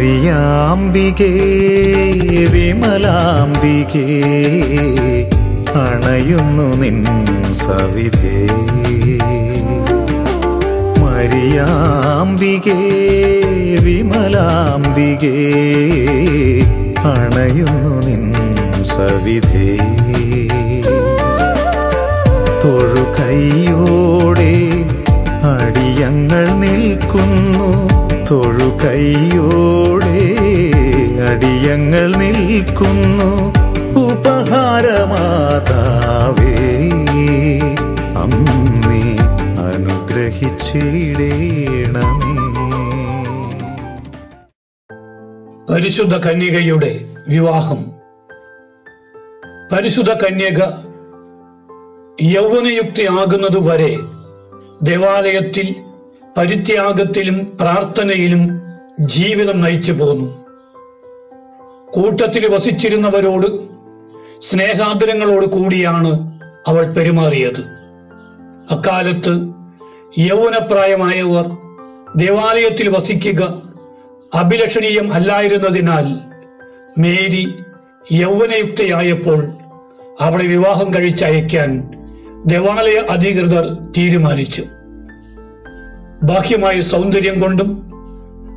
മരിയാംബികേ വിമലാംബികേ അണയുന്നു നിൻ സവിധേ. മരിയാംബികേ വിമലാംബികേ അണയുന്നു നിൻ സവിധേ. തൊഴുകൈയോടെ അടിയങ്ങൾ നിൽക്കുന്നു തൊഴുകൈയോടെ അടിയങ്ങൾ നിൽക്കുന്നു. ഉപഹാരമാതാവേ അമ്മേ അനുഗ്രഹിച്ചിടേണമേ. പരിശുദ്ധ കന്യകയുടെ വിവാഹം. പരിശുദ്ധ കന്യക യൗവനയുക്തി ആകുന്നതുവരെ ദേവാലയത്തിൽ പരിത്യാഗത്തിലും പ്രാർത്ഥനയിലും ജീവിതം നയിച്ചു പോന്നു. കൂട്ടത്തിൽ വസിച്ചിരുന്നവരോട് സ്നേഹാദരങ്ങളോട് കൂടിയാണ് അവൾ പെരുമാറിയത്. അക്കാലത്ത് യൗവനപ്രായമായവർ ദേവാലയത്തിൽ വസിക്കുക അഭിലഷണീയം അല്ലായിരുന്നതിനാൽ മേരി യൗവനയുക്തയായപ്പോൾ അവളെ വിവാഹം കഴിച്ചയക്കാൻ ദേവാലയ അധികൃതർ തീരുമാനിച്ചു. ബാഹ്യമായ സൗന്ദര്യം കൊണ്ടും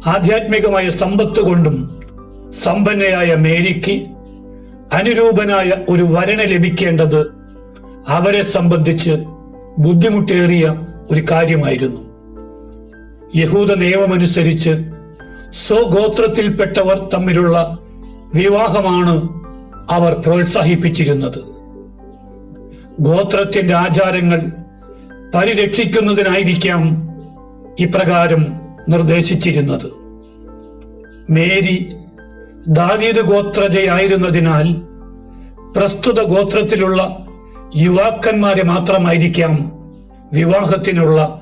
ആധ്യാത്മികമായ സമ്പത്ത് കൊണ്ടും സമ്പന്നയായ മേരിക്ക് അനുരൂപനായ ഒരു വരനെ ലഭിക്കേണ്ടത് അവരെ സംബന്ധിച്ച് ബുദ്ധിമുട്ടേറിയ ഒരു കാര്യമായിരുന്നു. യഹൂദ നിയമമനുസരിച്ച് സ്വഗോത്രത്തിൽപ്പെട്ടവർ തമ്മിലുള്ള വിവാഹമാണ് അവർ പ്രോത്സാഹിപ്പിച്ചിരുന്നത്. ഗോത്രത്തിന്റെ ആചാരങ്ങൾ പരിരക്ഷിക്കുന്നതിനായിരിക്കാം ഇപ്രകാരം നിർദ്ദേശിച്ചിരുന്നത്. മേരി ദാവീദ് ഗോത്രജയായിരുന്നതിനാൽ പ്രസ്തുത ഗോത്രത്തിലുള്ള യുവാക്കന്മാരെ മാത്രമായിരിക്കാം വിവാഹത്തിനുള്ള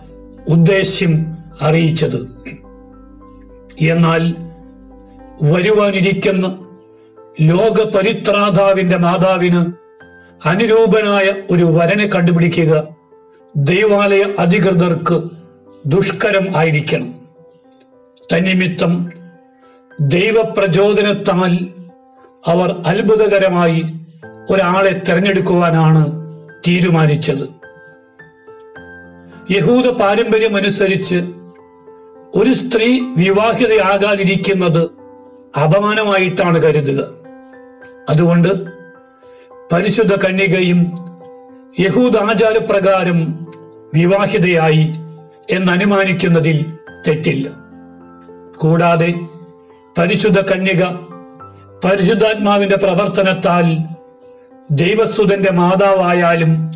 ഉദ്ദേശ്യം അറിയിച്ചത്. എന്നാൽ വരുവാനിരിക്കുന്ന ലോക പരിത്രാതാവിന്റെ മാതാവിന് അനുരൂപനായ ഒരു വരനെ കണ്ടുപിടിക്കുക ദൈവാലയ അധികൃതർക്ക് ദുഷ്കരം ആയിരിക്കണം. തന്നിമിത്തം ദൈവപ്രചോദനത്താൽ അവർ അത്ഭുതകരമായി ഒരാളെ തിരഞ്ഞെടുക്കുവാനാണ് തീരുമാനിച്ചത്. യഹൂദ പാരമ്പര്യമനുസരിച്ച് ഒരു സ്ത്രീ വിവാഹിതയാകാതിരിക്കുന്നത് അപമാനമായിട്ടാണ് കരുതുക. അതുകൊണ്ട് പരിശുദ്ധ കന്യകയും യഹൂദ ആചാരപ്രകാരം വിവാഹിതയായി എന്നനുമാനിക്കുന്നതിൽ തെറ്റില്ല. കൂടാതെ പരിശുദ്ധ കന്യക പരിശുദ്ധാത്മാവിന്റെ പ്രവർത്തനത്താൽ ദൈവസുതന്റെ മാതാവായാലും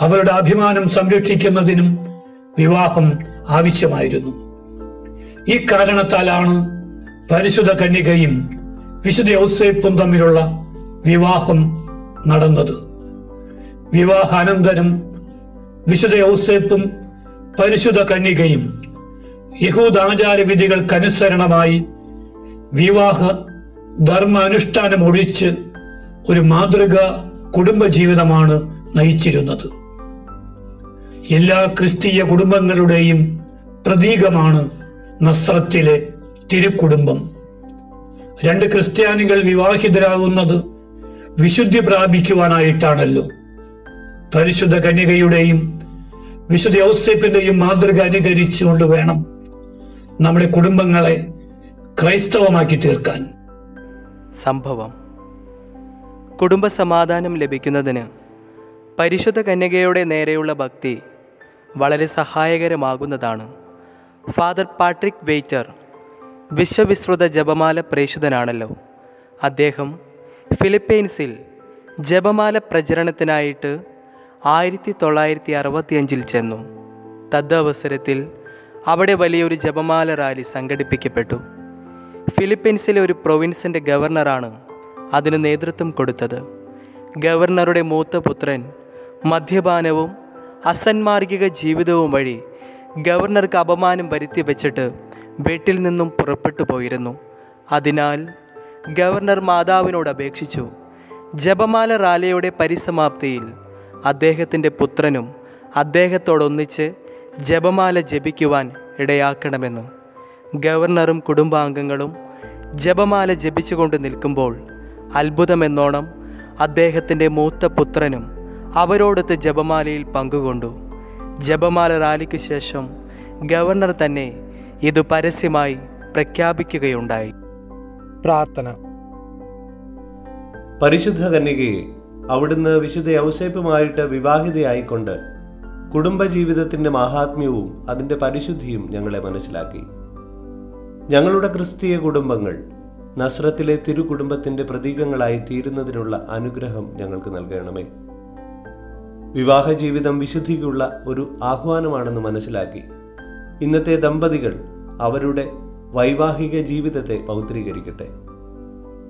അവരുടെ അഭിമാനം സംരക്ഷിക്കുന്നതിനും വിവാഹം ആവശ്യമായിരുന്നു. ഈ കാരണത്താലാണ് പരിശുദ്ധ കന്യകയും വിശുദ്ധ ഔസേപ്പും തമ്മിലുള്ള വിവാഹം നടന്നത്. വിവാഹാനന്തരം വിശുദ്ധ ഔസേപ്പും പരിശുദ്ധ കന്യകയും യഹൂദാചാര വിധികൾക്കനുസരണമായി വിവാഹ ധർമ്മ അനുഷ്ഠാനം ഒഴിച്ച് ഒരു മാതൃക കുടുംബജീവിതമാണ് നയിച്ചിരുന്നത്. എല്ലാ ക്രിസ്തീയ കുടുംബങ്ങളുടെയും പ്രതീകമാണ് നസ്രത്തിലെ തിരുക്കുടുംബം. രണ്ട് ക്രിസ്ത്യാനികൾ വിവാഹിതരാകുന്നത് വിശുദ്ധി പ്രാപിക്കുവാനായിട്ടാണല്ലോ. പരിശുദ്ധ കന്യകയുടെയും വിശുദ്ധ ഔസേപ്പിന്റെയും മാതൃക അനുകരിച്ചുകൊണ്ട് വേണം നമ്മുടെ കുടുംബങ്ങളെ ക്രൈസ്തവമാക്കി തീർക്കാൻ. സംഭവം. കുടുംബസമാധാനം ലഭിക്കുന്നതിന് പരിശുദ്ധ കന്യകയുടെ നേരെയുള്ള ഭക്തി വളരെ സഹായകരമാകുന്നതാണ്. ഫാദർ പാട്രിക് വെയ്റ്റർ വിശ്വവിസ്മൃത ജപമാല പ്രേഷിതനാണല്ലോ അദ്ദേഹം ഫിലിപ്പീൻസിൽ ജപമാല പ്രചരണത്തിനായിട്ട് ആയിരത്തി തൊള്ളായിരത്തി അറുപത്തിയഞ്ചിൽ ചെന്നു. തദ്വസരത്തിൽ അവിടെ വലിയൊരു ജപമാല റാലി സംഘടിപ്പിക്കപ്പെട്ടു. ഫിലിപ്പീൻസിലെ ഒരു പ്രൊവിൻസിന്റെ ഗവർണറാണ് അതിന് നേതൃത്വം കൊടുത്തത്. ഗവർണറുടെ മൂത്ത പുത്രൻ മദ്യപാനവും അസന്മാർഗിക ജീവിതവും വഴി ഗവർണർക്ക് അപമാനം വരുത്തി വെച്ചിട്ട് വീട്ടിൽ നിന്നും പുറപ്പെട്ടു പോയിരുന്നു. അതിനാൽ ഗവർണർ മാതാവിനോട് അപേക്ഷിച്ചു. ജപമാല റാലിയുടെ പരിസമാപ്തിയിൽ അദ്ദേഹത്തിന്റെ പുത്രനും അദ്ദേഹത്തോടൊന്നിച്ച് ജപമാല ജപിക്കുവാൻ ഇടയാക്കണമെന്ന്. ഗവർണറും കുടുംബാംഗങ്ങളും ജപമാല ജപിച്ചുകൊണ്ട് നിൽക്കുമ്പോൾ അത്ഭുതമെന്നോണം അദ്ദേഹത്തിന്റെ മൂത്ത പുത്രനും അവരോടൊത്ത് ജപമാലയിൽ പങ്കുകൊണ്ടു. ജപമാല റാലിക്ക് ശേഷം ഗവർണർ തന്നെ ഇത് പരസ്യമായി പ്രഖ്യാപിക്കുകയുണ്ടായി. പ്രാർത്ഥന. പരിശുദ്ധ കന്യകയെ അവിടുന്ന് വിശുദ്ധ ഔസേപ്പുമായിട്ട് വിവാഹിതയായിക്കൊണ്ട് കുടുംബജീവിതത്തിന്റെ മഹാത്മ്യവും അതിന്റെ പരിശുദ്ധിയും ഞങ്ങളെ മനസ്സിലാക്കി. ഞങ്ങളുടെ ക്രിസ്തീയ കുടുംബങ്ങൾ നസ്രത്തിലെ തിരുകുടുംബത്തിന്റെ പ്രതീകങ്ങളായി തീരുന്നതിനുള്ള അനുഗ്രഹം ഞങ്ങൾക്ക് നൽകണമേ. വിവാഹ ജീവിതം വിശുദ്ധിക്കുള്ള ഒരു ആഹ്വാനമാണെന്ന് മനസ്സിലാക്കി ഇന്നത്തെ ദമ്പതികൾ അവരുടെ വൈവാഹിക ജീവിതത്തെ പൗത്രീകരിക്കട്ടെ.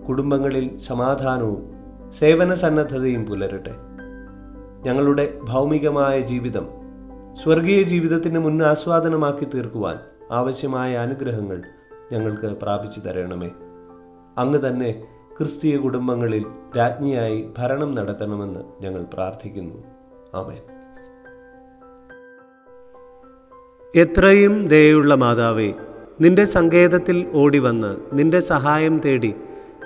കുടുംബങ്ങളിൽ സമാധാനവും സേവന സന്നദ്ധതയും പുലരട്ടെ. ഞങ്ങളുടെ ഭൗമികമായ ജീവിതം സ്വർഗീയ ജീവിതത്തിന് മുൻ ആസ്വാദനമാക്കി തീർക്കുവാൻ ആവശ്യമായ അനുഗ്രഹങ്ങൾ ഞങ്ങൾക്ക് പ്രാപിച്ചു തരണമേ. അങ്ങ് തന്നെ ക്രിസ്തീയ കുടുംബങ്ങളിൽ രാജ്ഞിയായി ഭരണം നടത്തണമെന്ന് ഞങ്ങൾ പ്രാർത്ഥിക്കുന്നു. ആമേൻ. എത്രയും ദയുള്ള മാതാവേ നിന്റെ സങ്കേതത്തിൽ ഓടിവന്ന് നിന്റെ സഹായം തേടി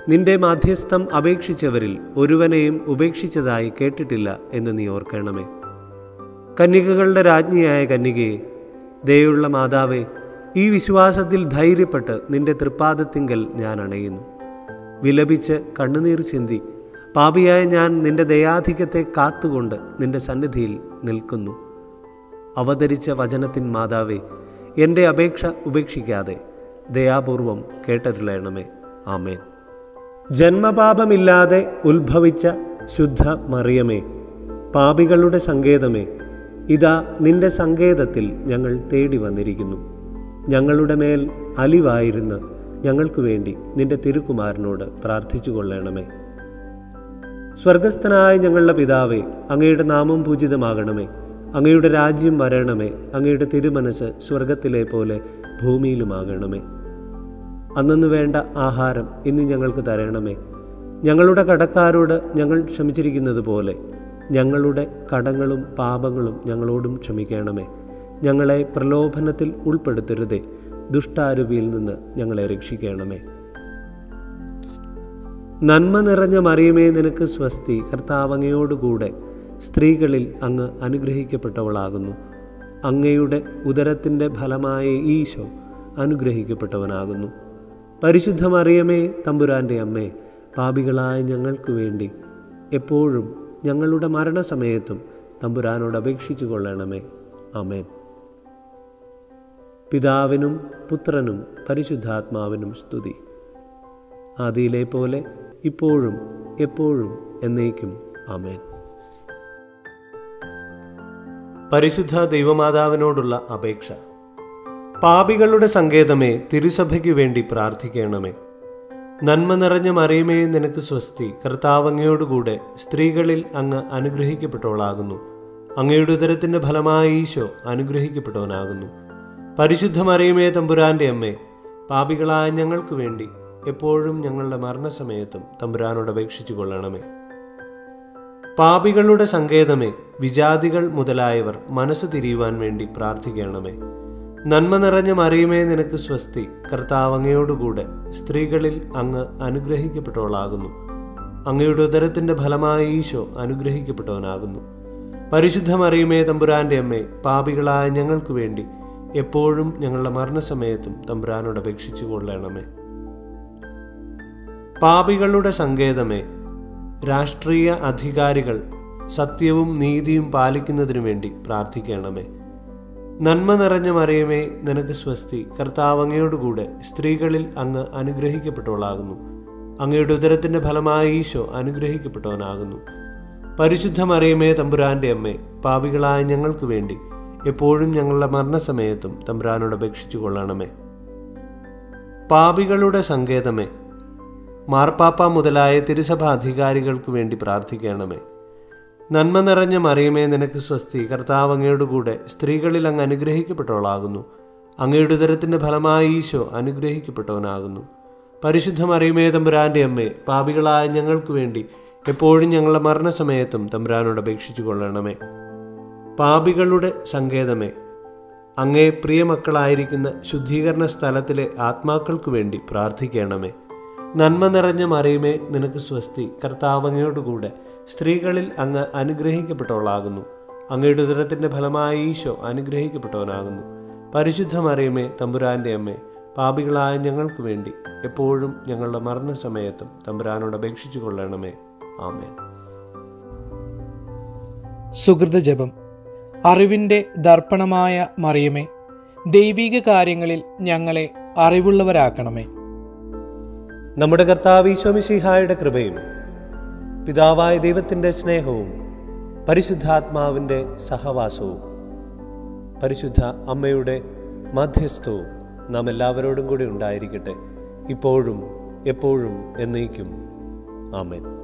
നിന്റെ മാധ്യസ്ഥം അപേക്ഷിച്ചവരിൽ ഒരുവനെയും ഉപേക്ഷിച്ചതായി കേട്ടിട്ടില്ല എന്ന് നീ ഓർക്കണമേ. കന്യകകളുടെ രാജ്ഞിയായ കന്യകയെ ദയുള്ള മാതാവേ ഈ വിശ്വാസത്തിൽ ധൈര്യപ്പെട്ട് നിന്റെ തൃപ്പാദത്തിങ്കൽ ഞാൻ അണയുന്നു. വിലപിച്ച് കണ്ണുനീർ ചിന്തി പാപിയായ ഞാൻ നിന്റെ ദയാധികത്തെ കാത്തുകൊണ്ട് നിന്റെ സന്നിധിയിൽ നിൽക്കുന്നു. അവതരിച്ച വചനത്തിൻ മാതാവേ എന്റെ അപേക്ഷ ഉപേക്ഷിക്കാതെ ദയാപൂർവം കേട്ടരുളയണമേ ആമേൻ. ജന്മപാപമില്ലാതെ ഉത്ഭവിച്ച ശുദ്ധ മറിയമേ പാപികളുടെ സങ്കേതമേ ഇതാ നിന്റെ സങ്കേതത്തിൽ ഞങ്ങൾ തേടി വന്നിരിക്കുന്നു. ഞങ്ങളുടെ മേൽ അലിവായിരുന്ന് ഞങ്ങൾക്ക് വേണ്ടി നിന്റെ തിരുക്കുമാരനോട് പ്രാർത്ഥിച്ചു കൊള്ളണമേ സ്വർഗസ്ഥനായ ഞങ്ങളുടെ പിതാവേ അങ്ങയുടെ നാമം പൂജിതമാകണമേ. അങ്ങയുടെ രാജ്യം വരണമേ. അങ്ങയുടെ തിരുമനസ് സ്വർഗത്തിലെ പോലെ ഭൂമിയിലുമാകണമേ. അന്നു വേണ്ട ആഹാരം ഇന്ന് ഞങ്ങൾക്ക് തരണമേ. ഞങ്ങളുടെ കടക്കാരോട് ഞങ്ങൾ ക്ഷമിച്ചിരിക്കുന്നത് പോലെ ഞങ്ങളുടെ കടങ്ങളും പാപങ്ങളും ഞങ്ങളോടും ക്ഷമിക്കണമേ. ഞങ്ങളെ പ്രലോഭനത്തിൽ ഉൾപ്പെടുത്തരുതേ. ദുഷ്ടാരൂപിയിൽ നിന്ന് ഞങ്ങളെ രക്ഷിക്കണമേ. നന്മ നിറഞ്ഞ മറിയമേ നിനക്ക് സ്വസ്തി. കർത്താവങ്ങയോടുകൂടെ സ്ത്രീകളിൽ അങ്ങ് അനുഗ്രഹിക്കപ്പെട്ടവളാകുന്നു. അങ്ങയുടെ ഉദരത്തിന്റെ ഫലമായ ഈശോ അനുഗ്രഹിക്കപ്പെട്ടവനാകുന്നു. പരിശുദ്ധ മറിയമേ തമ്പുരാന്റെ അമ്മേ പാപികളായ ഞങ്ങൾക്ക് വേണ്ടി എപ്പോഴും ഞങ്ങളുടെ മരണസമയത്തും തമ്പുരാനോട് അപേക്ഷിച്ചു കൊള്ളണമേ. അമേൻ പിതാവിനും പുത്രനും പരിശുദ്ധാത്മാവിനും സ്തുതി. ആദിയിലെ പോലെ ഇപ്പോഴും എപ്പോഴും എന്നേക്കും. അമേൻ പരിശുദ്ധ ദൈവമാതാവിനോടുള്ള അപേക്ഷ. പാപികളുടെ സങ്കേതമേ തിരുസഭയ്ക്ക് വേണ്ടി പ്രാർത്ഥിക്കണമേ. നന്മ നിറഞ്ഞ മറിയമേ നിനക്ക് സ്വസ്തി. കർത്താവങ്ങയോടുകൂടെ സ്ത്രീകളിൽ അങ്ങ് അനുഗ്രഹിക്കപ്പെട്ടവളാകുന്നു. അങ്ങയുടെ ഉദരത്തിന്റെ ഫലമായ ഈശോ അനുഗ്രഹിക്കപ്പെട്ടവനാകുന്നു. പരിശുദ്ധ മറിയമേ തമ്പുരാന്റെ അമ്മേ പാപികളായ ഞങ്ങൾക്ക് വേണ്ടി എപ്പോഴും ഞങ്ങളുടെ മരണസമയത്തും തമ്പുരാനോട് അപേക്ഷിച്ചു കൊള്ളണമേ. പാപികളുടെ സങ്കേതമേ വിജാതികൾ മുതലായവർ മനസ്സ് തിരിയുവാൻ വേണ്ടി പ്രാർത്ഥിക്കണമേ. നന്മ നിറഞ്ഞ മറിയുമേ നിനക്ക് സ്വസ്തി. കർത്താവ് അങ്ങയോടുകൂടെ സ്ത്രീകളിൽ അങ്ങ് അനുഗ്രഹിക്കപ്പെട്ടവളാകുന്നു. അങ്ങയുടെ ഉദരത്തിന്റെ ഫലമായ ഈശോ അനുഗ്രഹിക്കപ്പെട്ടവനാകുന്നു. പരിശുദ്ധ മറിയമേ തമ്പുരാന്റെ അമ്മേ പാപികളായ ഞങ്ങൾക്ക് വേണ്ടി എപ്പോഴും ഞങ്ങളുടെ മരണസമയത്തും തമ്പുരാനോട് അപേക്ഷിച്ചു കൊള്ളണമേ. പാപികളുടെ സങ്കേതമേ രാഷ്ട്രീയ അധികാരികൾ സത്യവും നീതിയും പാലിക്കുന്നതിനു വേണ്ടി പ്രാർത്ഥിക്കണമേ. നന്മ നിറഞ്ഞ മറിയമേ നിനക്ക് സ്വസ്തി. കർത്താവ് അങ്ങയോടുകൂടെ സ്ത്രീകളിൽ അങ്ങ് അനുഗ്രഹിക്കപ്പെട്ടവളാകുന്നു. അങ്ങയുടെ ഉദരത്തിന്റെ ഫലമായ ഈശോ അനുഗ്രഹിക്കപ്പെട്ടവനാകുന്നു. പരിശുദ്ധ മറിയമേ തമ്പുരാന്റെ അമ്മേ പാപികളായ ഞങ്ങൾക്ക് വേണ്ടി എപ്പോഴും ഞങ്ങളുടെ മരണസമയത്തും തമ്പുരാനോട് അപേക്ഷിച്ചു കൊള്ളണമേ. പാപികളുടെ സങ്കേതമേ മാർപ്പാപ്പ മുതലായ തിരുസഭ അധികാരികൾക്ക് വേണ്ടി പ്രാർത്ഥിക്കണമേ. നന്മ നിറഞ്ഞ മറിയമേ നിനക്ക് സ്വസ്തി. കർത്താവ് അങ്ങയുടെ കൂടെ സ്ത്രീകളിൽ അങ്ങ് അനുഗ്രഹിക്കപ്പെട്ടവളാകുന്നു. അങ്ങയുടെ ഉദരത്തിന്റെ ഫലമായ ഈശോ അനുഗ്രഹിക്കപ്പെട്ടവനാകുന്നു. പരിശുദ്ധ മറിയമേ തമ്പുരാന്റെ അമ്മേ പാപികളായ ഞങ്ങൾക്ക് വേണ്ടി എപ്പോഴും ഞങ്ങളുടെ മരണസമയത്തും തമ്പുരാനോട് അപേക്ഷിച്ചു കൊള്ളണമേ. പാപികളുടെ സങ്കേതമേ അങ്ങേ പ്രിയമക്കളായിരിക്കുന്ന ശുദ്ധീകരണ സ്ഥലത്തിലെ ആത്മാക്കൾക്ക് വേണ്ടി പ്രാർത്ഥിക്കണമേ. നന്മ നിറഞ്ഞ മറിയുമേ നിനക്ക് സ്വസ്തി. കർത്താവ് അങ്ങയോടുകൂടെ സ്ത്രീകളിൽ അങ്ങ് അനുഗ്രഹിക്കപ്പെട്ടവളാകുന്നു. അങ്ങയുടെ ഉദരത്തിന്റെ ഫലമായ ഈശോ അനുഗ്രഹിക്കപ്പെട്ടവനാകുന്നു. പരിശുദ്ധ മറിയമേ തമ്പുരാന്റെ അമ്മേ പാപികളായ ഞങ്ങൾക്ക് വേണ്ടി എപ്പോഴും ഞങ്ങളുടെ മരണസമയത്തും തമ്പുരാനോട് അപേക്ഷിച്ചു കൊള്ളണമേ. ആമേൻ. സുഹൃത ജപം. അറിവിന്റെ ദർപ്പണമായ മറിയമേ ദൈവിക കാര്യങ്ങളിൽ ഞങ്ങളെ അറിവുള്ളവരാക്കണമേ. നമ്മുടെ കർത്താവ് ഈശോമിശിഹായുടെ കൃപയും പിതാവായ ദൈവത്തിന്റെ സ്നേഹവും പരിശുദ്ധാത്മാവിന്റെ സഹവാസവും. പരിശുദ്ധ അമ്മയുടെ മധ്യസ്ഥവും നാം എല്ലാവരോടും കൂടി ഉണ്ടായിരിക്കട്ടെ. ഇപ്പോഴും എപ്പോഴും എന്നേക്കും. ആമേൻ.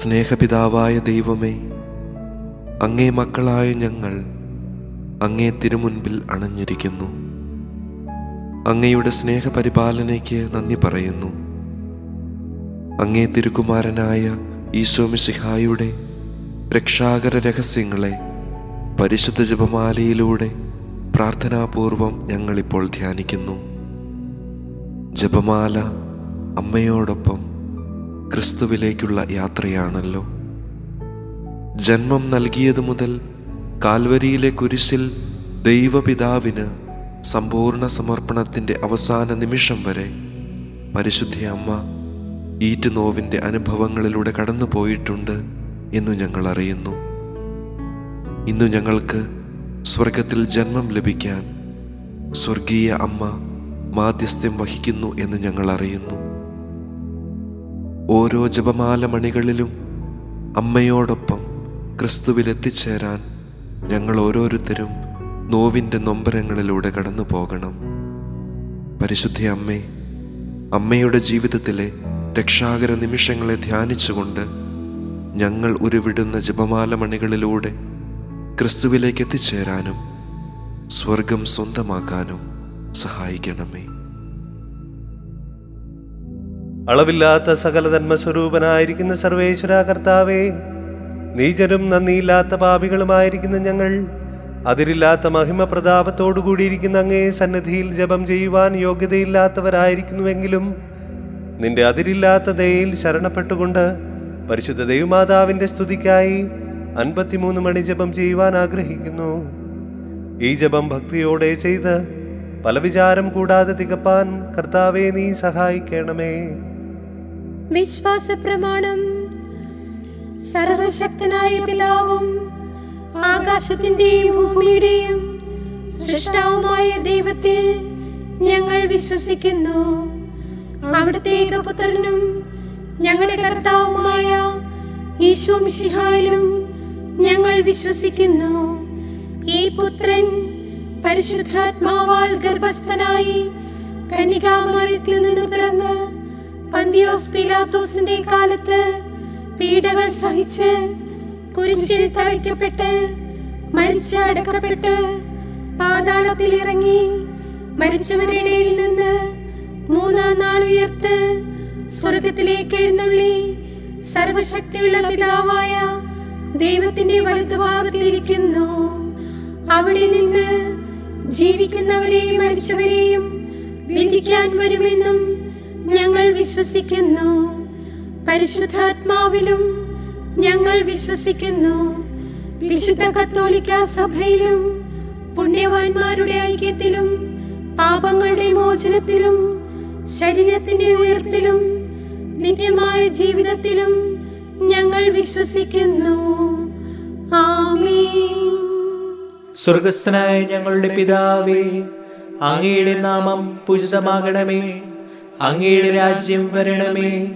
സ്നേഹപിതാവായ ദൈവമേ അങ്ങേ മക്കളായ ഞങ്ങൾ അങ്ങേ തിരുമുൻപിൽ അണഞ്ഞിരിക്കുന്നു. അങ്ങയുടെ സ്നേഹപരിപാലനയ്ക്ക് നന്ദി പറയുന്നു. അങ്ങേ തിരുകുമാരനായ ഈശോമിസിഹായുടെ രക്ഷാകര രഹസ്യങ്ങളെ പരിശുദ്ധ ജപമാലയിലൂടെ പ്രാർത്ഥനാപൂർവം ഞങ്ങളിപ്പോൾ ധ്യാനിക്കുന്നു. ജപമാല അമ്മയോടൊപ്പം ക്രിസ്തുവിലേക്കുള്ള യാത്രയാണല്ലോ. ജന്മം നൽകിയതു മുതൽ കാൽവരിയിലെ കുരിശിൽ ദൈവപിതാവിന് സമ്പൂർണ സമർപ്പണത്തിന്റെ അവസാന നിമിഷം വരെ പരിശുദ്ധ അമ്മ ഈറ്റുനോവിന്റെ അനുഭവങ്ങളിലൂടെ കടന്നു പോയിട്ടുണ്ട് എന്നു ഞങ്ങൾ അറിയുന്നു ഇന്നു ഞങ്ങൾക്ക് സ്വർഗത്തിൽ ജന്മം ലഭിക്കാൻ സ്വർഗീയ അമ്മ മാധ്യസ്ഥ്യം വഹിക്കുന്നു എന്ന് ഞങ്ങൾ അറിയുന്നു ഓരോ ജപമാല മണികളിലും അമ്മയോടൊപ്പം ക്രിസ്തുവിൽ എത്തിച്ചേരാൻ ഞങ്ങൾ ഓരോരുത്തരും നോവിന്റെ നൊമ്പരങ്ങളിലൂടെ കടന്നു പോകണം. പരിശുദ്ധി അമ്മേ അമ്മയുടെ ജീവിതത്തിലെ രക്ഷാകര നിമിഷങ്ങളെ ധ്യാനിച്ചുകൊണ്ട് ഞങ്ങൾ ഉരുവിടുന്ന ജപമാല മണികളിലൂടെ ക്രിസ്തുവിലേക്ക് എത്തിച്ചേരാനും സ്വർഗം സ്വന്തമാക്കാനും സഹായിക്കണമേ. അളവില്ലാത്ത സകല ധർമ്മസ്വരൂപനായിരിക്കുന്ന സർവേശ്വര കർത്താവേ നീചരും നന്ദിയില്ലാത്ത പാപികളുമായിരിക്കുന്ന ഞങ്ങൾ അതിരില്ലാത്ത മഹിമ പ്രതാപത്തോടു കൂടിയിരിക്കുന്ന അങ്ങേ സന്നിധിയിൽ ജപം ചെയ്യുവാൻ യോഗ്യതയില്ലാത്തവരായിരിക്കുന്നുവെങ്കിലും നിന്റെ അതിരില്ലാത്ത ദയയിൽ ശരണപ്പെട്ടുകൊണ്ട് പരിശുദ്ധ ദൈവമാതാവിന്റെ സ്തുതിക്കായി അൻപത്തിമൂന്ന് മണി ജപം ചെയ്യുവാൻ ആഗ്രഹിക്കുന്നു. ഈ ജപം ഭക്തിയോടെ ചെയ്ത് പല വിചാരം കൂടാതെ തികപ്പാൻ കർത്താവെ നീ സഹായിക്കണമേ. വിശ്വാസ പ്രമാണം സർവശക്തനായ പിതാവും ആകാശത്തിന്റെയും ഭൂമിയുടെയും സൃഷ്ടാവുമായ ദൈവത്തിൽ ഞങ്ങൾ വിശ്വസിക്കുന്നു. അവിടുത്തെ ഏകപുത്രനും ഞങ്ങളുടെ കർത്താവുമായ ഈശോ മിഷിഹായിലും ഞങ്ങൾ വിശ്വസിക്കുന്നു. ഈ പുത്രൻ പരിശുദ്ധാത്മാവാൽ ഗർഭസ്ഥനായി കന്യകാമറിയത്തിൽ നിന്ന് പിറന്ന് പന്തിയോസ് പിലാത്തോസിന്റെ കാലത്ത് പീഡകൾ സഹിച്ച് കുരിശിൽ തറയ്ക്കപ്പെട്ട് മരിച്ച് അടക്കപ്പെട്ട് പാതാളത്തിൽ ഇറങ്ങി മരിച്ചവരിടയിൽ നിന്ന് മൂന്നാം നാൾ ഉയർത്ത് സ്വർഗത്തിലേക്ക് എഴുന്നള്ളി സർവശക്തിയുള്ള പിതാവായ ദൈവത്തിന്റെ വലതുഭാഗത്തിലിരിക്കുന്നു. അവിടെ നിന്ന് ജീവിക്കുന്നവരെയും മരിച്ചവരെയും വിധിക്കാൻ വരുമെന്നും ഞങ്ങൾ വിശ്വസിക്കുന്നു. പരിശുദ്ധാത്മാവിലും ഞങ്ങൾ വിശ്വസിക്കുന്നു. വിശുദ്ധ കത്തോലിക്ക സഭയിലും പുണ്യവാന്മാരുടെ ഐക്യത്തിലും പാപങ്ങളുടെ മോചനത്തിലും ശരീരത്തിന്റെ ഉയർപ്പിലും നിത്യമായ ജീവിതത്തിലും ഞങ്ങൾ വിശ്വസിക്കുന്നു. ആമേൻ. സ്വർഗസ്ഥനായ ഞങ്ങളുടെ പിതാവേ അങ്ങയുടെ നാമം പൂജിതമാകണമേ അങ്ങയുടെ രാജ്യം വരണമേ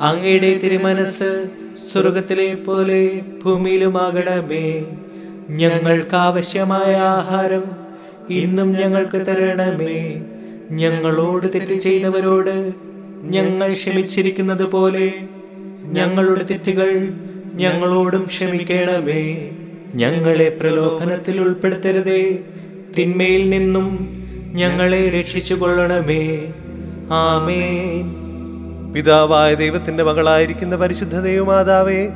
അങ്ങയുടെ തിരുമനസ് സ്വർഗത്തിലെ പോലെ ഭൂമിയിലുമാകണമേ. ഞങ്ങൾക്ക് ആവശ്യമായ ആഹാരം ഇന്നും ഞങ്ങൾക്ക് തരണമേ. ഞങ്ങളോട് തെറ്റ് ചെയ്തവരോട് ഞങ്ങൾ ക്ഷമിച്ചിരിക്കുന്നത് പോലെ ഞങ്ങളുടെ തെറ്റുകൾ ഞങ്ങളോടും ക്ഷമിക്കണമേ. ഞങ്ങളെ പ്രലോഭനത്തിൽ ഉൾപ്പെടുത്തരുതേ. തിന്മയിൽ നിന്നും ഞങ്ങളെ രക്ഷിച്ചു കൊള്ളണമേ. ആമേൻ. പിതാവായ ദൈവത്തിന്റെ മകളായിരിക്കുന്ന പരിശുദ്ധ ദൈവമാതാവേ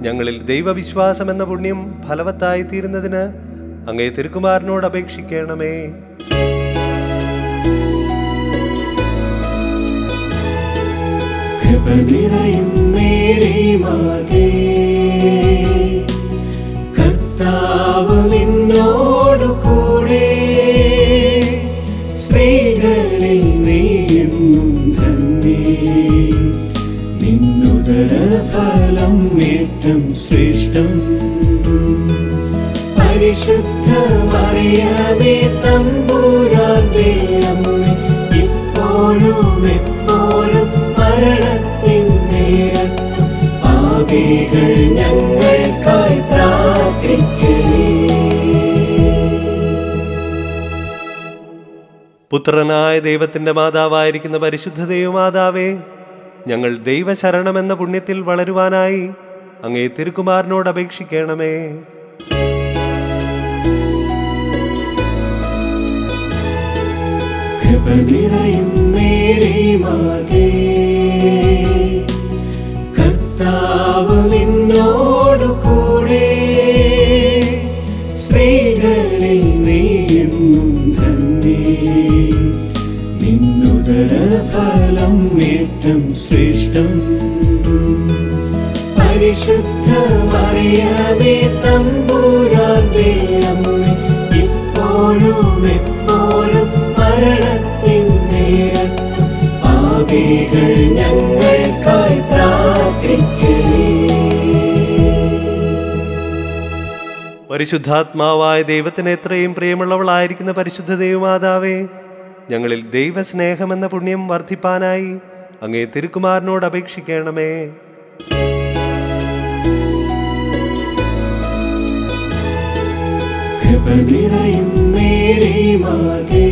ഞങ്ങളിൽ ദൈവവിശ്വാസം എന്ന പുണ്യം ഫലവത്തായി തീരുന്നതിന് അങ്ങേ തിരുക്കുമാരനോട് അപേക്ഷിക്കണമേ. കൃപ നിറയും മേരി മാതേ. ഫലം ഏറ്റം ശ്രേഷ്ഠം. പരിശുദ്ധ മറിയമേ തമ്പുരാന്റെ ഇപ്പോഴും എപ്പോഴും മരണത്തിൻ നേരത്തും പാപികൾ ഞങ്ങൾക്കായി പ്രാർത്ഥിക്കേ പുത്രനായ ദൈവത്തിന്റെ മാതാവായിരിക്കുന്ന പരിശുദ്ധ ദൈവമാതാവേ ഞങ്ങൾ ദൈവശരണമെന്ന പുണ്യത്തിൽ വളരുവാനായി അങ്ങേ തിരുക്കുമാരനോട് അപേക്ഷിക്കണമേ. നിറയും കർത്താവ് നിന്നോടു ഫലം ഏറ്റം ശ്രേഷ്ഠം. പരിശുദ്ധ മറിയമേ അമ്മ ഇപ്പോഴും എപ്പോഴും മരണത്തിൻ നേരത്തും പാപികൾ ഞങ്ങൾക്കായി പ്രാർത്ഥിക്കേ പരിശുദ്ധാത്മാവായ ദൈവത്തിന് എത്രയും പ്രിയമുള്ളവളായിരിക്കുന്ന പരിശുദ്ധ ദൈവമാതാവേ ഞങ്ങളിൽ ദൈവസ്നേഹമെന്ന പുണ്യം വർദ്ധിപ്പാനായി അങ്ങേ തിരുക്കുമാരനോട് അപേക്ഷിക്കണമേ. നിറയും മാതേ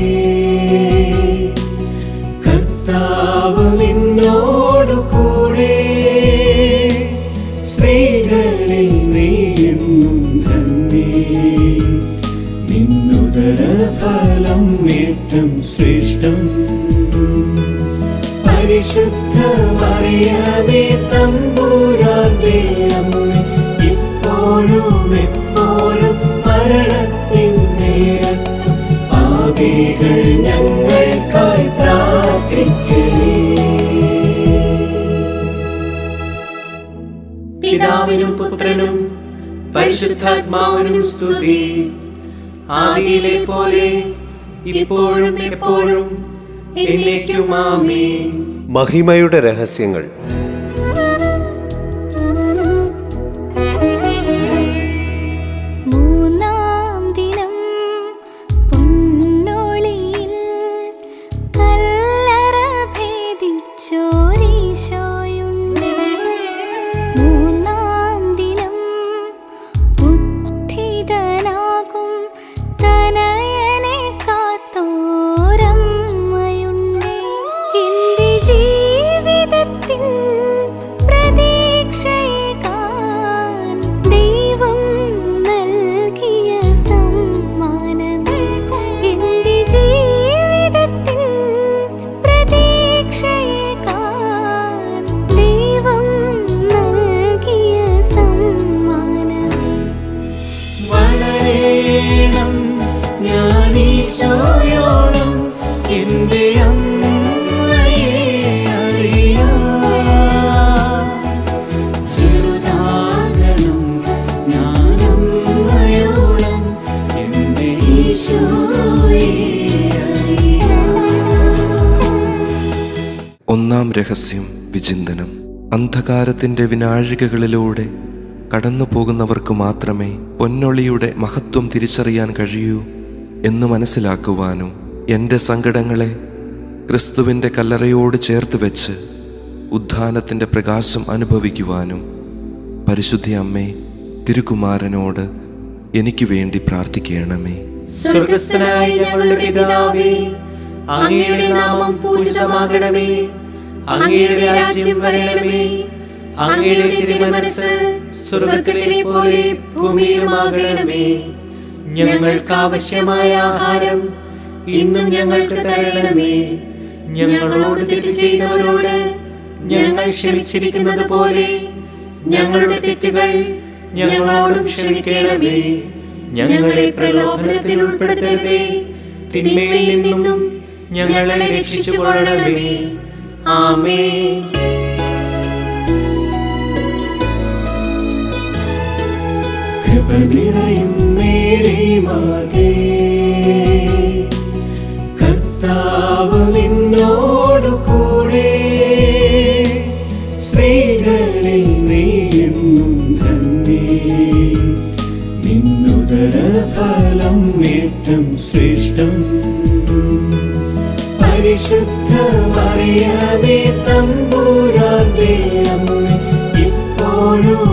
കർത്താവ് നിന്നോടു ഫലം ഏറ്റം ശ്രേഷ്ഠം. പരിശുദ്ധ മറിയമേ തമ്പുരാന്റെ ഇപ്പോഴും എപ്പോഴും മരണത്തിൻ നേരത്തും പാപികൾ ഞങ്ങൾക്കായി പ്രാർത്ഥിക്കേ പിതാവിനും പുത്രനും പരിശുദ്ധാത്മാവിനും സ്തുതി. ആദിയിലെ പോലെ ഇപ്പോഴും എപ്പോഴും എന്നേക്കും മഹിമയുടെ രഹസ്യങ്ങൾ. വിനാഴികകളിലൂടെ കടന്നു പോകുന്നവർക്ക് മാത്രമേ പൊന്നൊളിയുടെ മഹത്വം തിരിച്ചറിയാൻ കഴിയൂ എന്ന് മനസ്സിലാക്കുവാനും എന്റെ സങ്കടങ്ങളെ ക്രിസ്തുവിന്റെ കല്ലറയോട് ചേർത്ത് വെച്ച് ഉദ്ധാനത്തിന്റെ പ്രകാശം അനുഭവിക്കുവാനും പരിശുദ്ധി അമ്മേ തിരുകുമാരനോട് എനിക്ക് വേണ്ടി പ്രാർത്ഥിക്കണമേ. സ്വർഗസ്ഥനായ ഞങ്ങളുടെ പിതാവേ അങ്ങയുടെ നാമം പൂജിതമാകണമേ അങ്ങയുടെ രാജ്യം വരണമേ. അങ്ങയുടെ തിരുമനസ് സ്വർഗത്തിലെ പോലെ ഭൂമിയിലുമാകണമേ. ഞങ്ങൾക്ക് ആവശ്യമായ ആഹാരം ഇന്നും ഞങ്ങൾക്ക് തരണമേ. ഞങ്ങളോട് തെറ്റ് ചെയ്തവരോട് ഞങ്ങൾ ക്ഷമിച്ചിരിക്കുന്നത് പോലെ ഞങ്ങളുടെ തെറ്റുകൾ ഞങ്ങളോടും ക്ഷമിക്കണമേ. ഞങ്ങളെ പ്രലോഭനത്തിൽ ഉൾപ്പെടുത്തരുതേ. തിന്മയിൽ നിന്നും ഞങ്ങളെ രക്ഷിച്ചു കൊള്ളണമേ ആമേൻ. കൃപ നിറയും മേരി മാതേ. കർത്താവ് നിന്നോടു കൂടെ സ്ത്രീകളിൽ നീയെന്നും തന്നെ. നിന്നുദര ഫലം ഏറ്റം ശ്രേഷ്ഠം. പരിശുദ്ധ മറിയമേ തമ്പുരാന്റെ അമ്മ ഇപ്പോഴും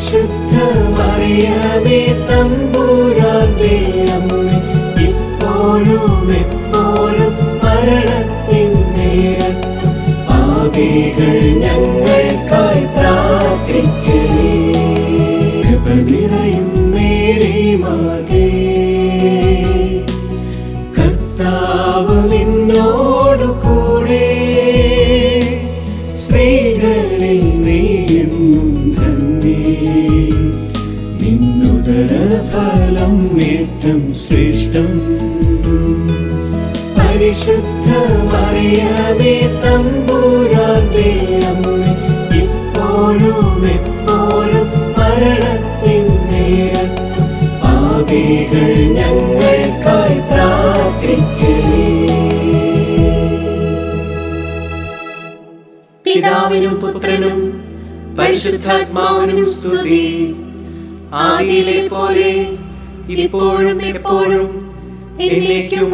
शुद्धमेवतम् ദൈവമേ ഇപ്പോഴും എപ്പോഴും പാപികൾ പിതാവിനും പുത്രനും പരിശുദ്ധാത്മാവിനും സ്തുതി. ആദിയിലെ പോലെ ഇപ്പോഴും എപ്പോഴും എന്നേക്കും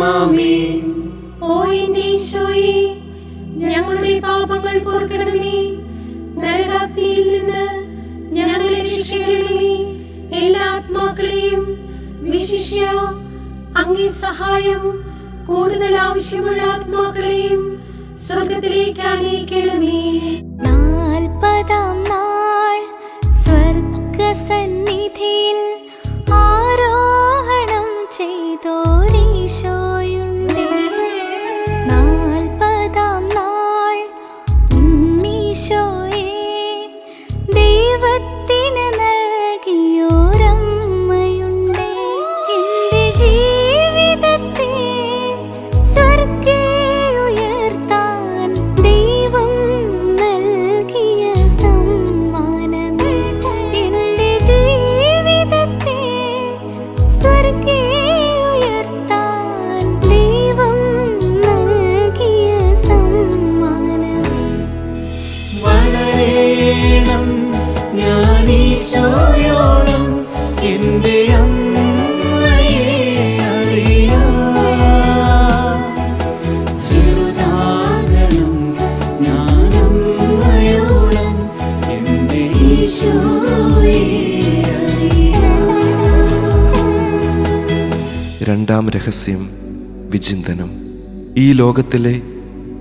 ഈ ലോകത്തിലെ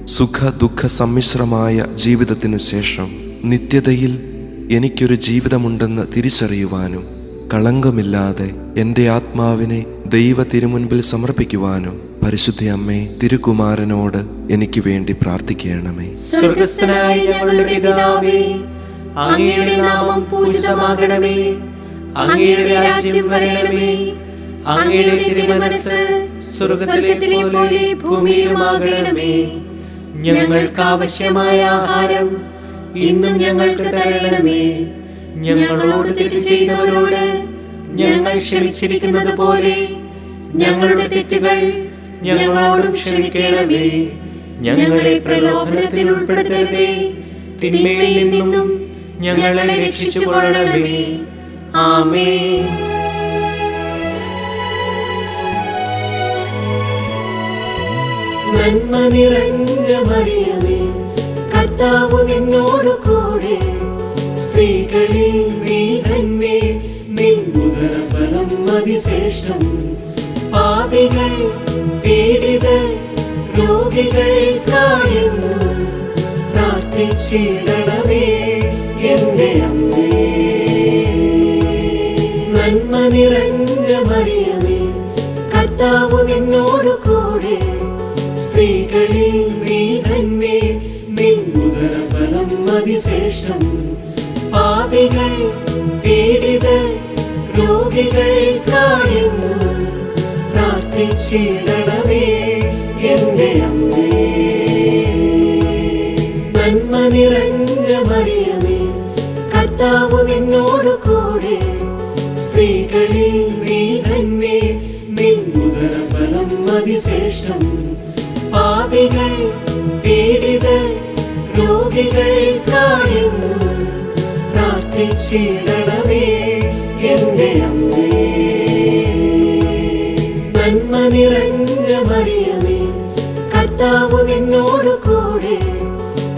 സുഖ ദുഃഖ സമ്മിശ്രമായ ജീവിതത്തിനു ശേഷം നിത്യതയിൽ എനിക്കൊരു ജീവിതമുണ്ടെന്ന് തിരിച്ചറിയുവാനും കളങ്കമില്ലാതെ എന്റെ ആത്മാവിനെ ദൈവ തിരുമുൻപിൽ സമർപ്പിക്കുവാനും പരിശുദ്ധ അമ്മേ തിരുകുമാരനോട് എനിക്ക് വേണ്ടി പ്രാർത്ഥിക്കണമേ. സ്വർഗസ്ഥനായ ഞങ്ങളുടെ പിതാവേ അങ്ങയുടെ നാമം അങ്ങയുടെ അങ്ങയുടെ സ്വർഗത്തിലെ പോലെ ഭൂമിയിലുമാകണമേ. ഞങ്ങൾക്ക് ആവശ്യമായ ആഹാരം ഇന്നും ഞങ്ങൾക്ക് തരണമേ. ഞങ്ങളോട് തെറ്റ് ചെയ്തവരോട് ഞങ്ങൾ ക്ഷമിച്ചിരിക്കുന്നത് പോലെ ഞങ്ങളുടെ തെറ്റുകൾ ഞങ്ങളോടും ക്ഷമിക്കണമേ. ഞങ്ങളെ പ്രലോഭനത്തിൽ ഉൾപ്പെടുത്തരുതേ. തിന്മയിൽ നിന്നും ഞങ്ങളെ രക്ഷിച്ചു കൊള്ളണമേ ആമേ നന്മ നിറഞ്ഞ മറിയമേ കർത്താവ് നിന്നോട് കൂടെ. സ്ത്രീകളിൽ നീ തന്നെ നിന്നുദരഫലം അതിശ്രേഷ്ഠം. പാപികൾ പീഡിത രോഗികൾക്കായെന്നും പ്രാർത്ഥിച്ചിടണമേ എന്റെ അമ്മേ. നന്മ നിറഞ്ഞ മറിയമേ കർത്താവ് നിന്നോട് കൂടെ. സ്ത്രീകളിൽ നീ തന്നെ. നിന്നുദരഫലം അതിശ്രേഷ്ഠം. പാപികൾ പീഡിത രോഗികൾക്കായെന്നും പ്രാർത്ഥിച്ചിടണമേ എന്റെ അമ്മേ. നന്മ നിറഞ്ഞ മറിയമേ കർത്താവ് നിന്നോട് കൂടെ. സ്ത്രീകളിൽ നീ തന്നെ. നിന്നുദരഫലം അതിശ്രേഷ്ഠം. പാപികൾ പീഡിത രോഗികൾ പ്രാർത്ഥിച്ചിടണമേ എന്റെ അമ്മേ. നന്മ നിറഞ്ഞ മറിയമേ കർത്താവ് നിന്നോട് കൂടെ.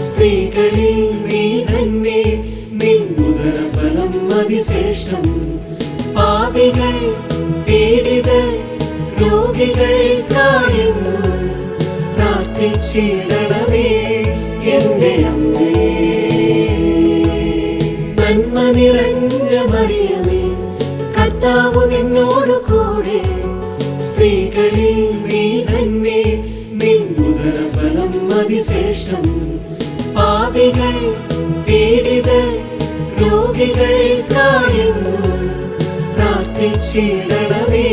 സ്ത്രീകളിൽ നീ തന്നെ നിന്നുദരഫലം അതിശ്രേഷ്ഠം. പാപികൾ പീഡിത രോഗികൾക്കായെന്നും പ്രാർത്ഥിച്ചിടണമേ എന്റെ നന്മ നിറഞ്ഞ മറിയമേ കർത്താവ് നിന്നോട് കൂടെ. സ്ത്രീകളിൽ നീ തന്നെ നിന്നുദരഫലം അതിശ്രേഷ്ഠം. പാപികൾ പീഡിത രോഗികൾക്കായെന്നും പ്രാർത്ഥിച്ചിടണമേ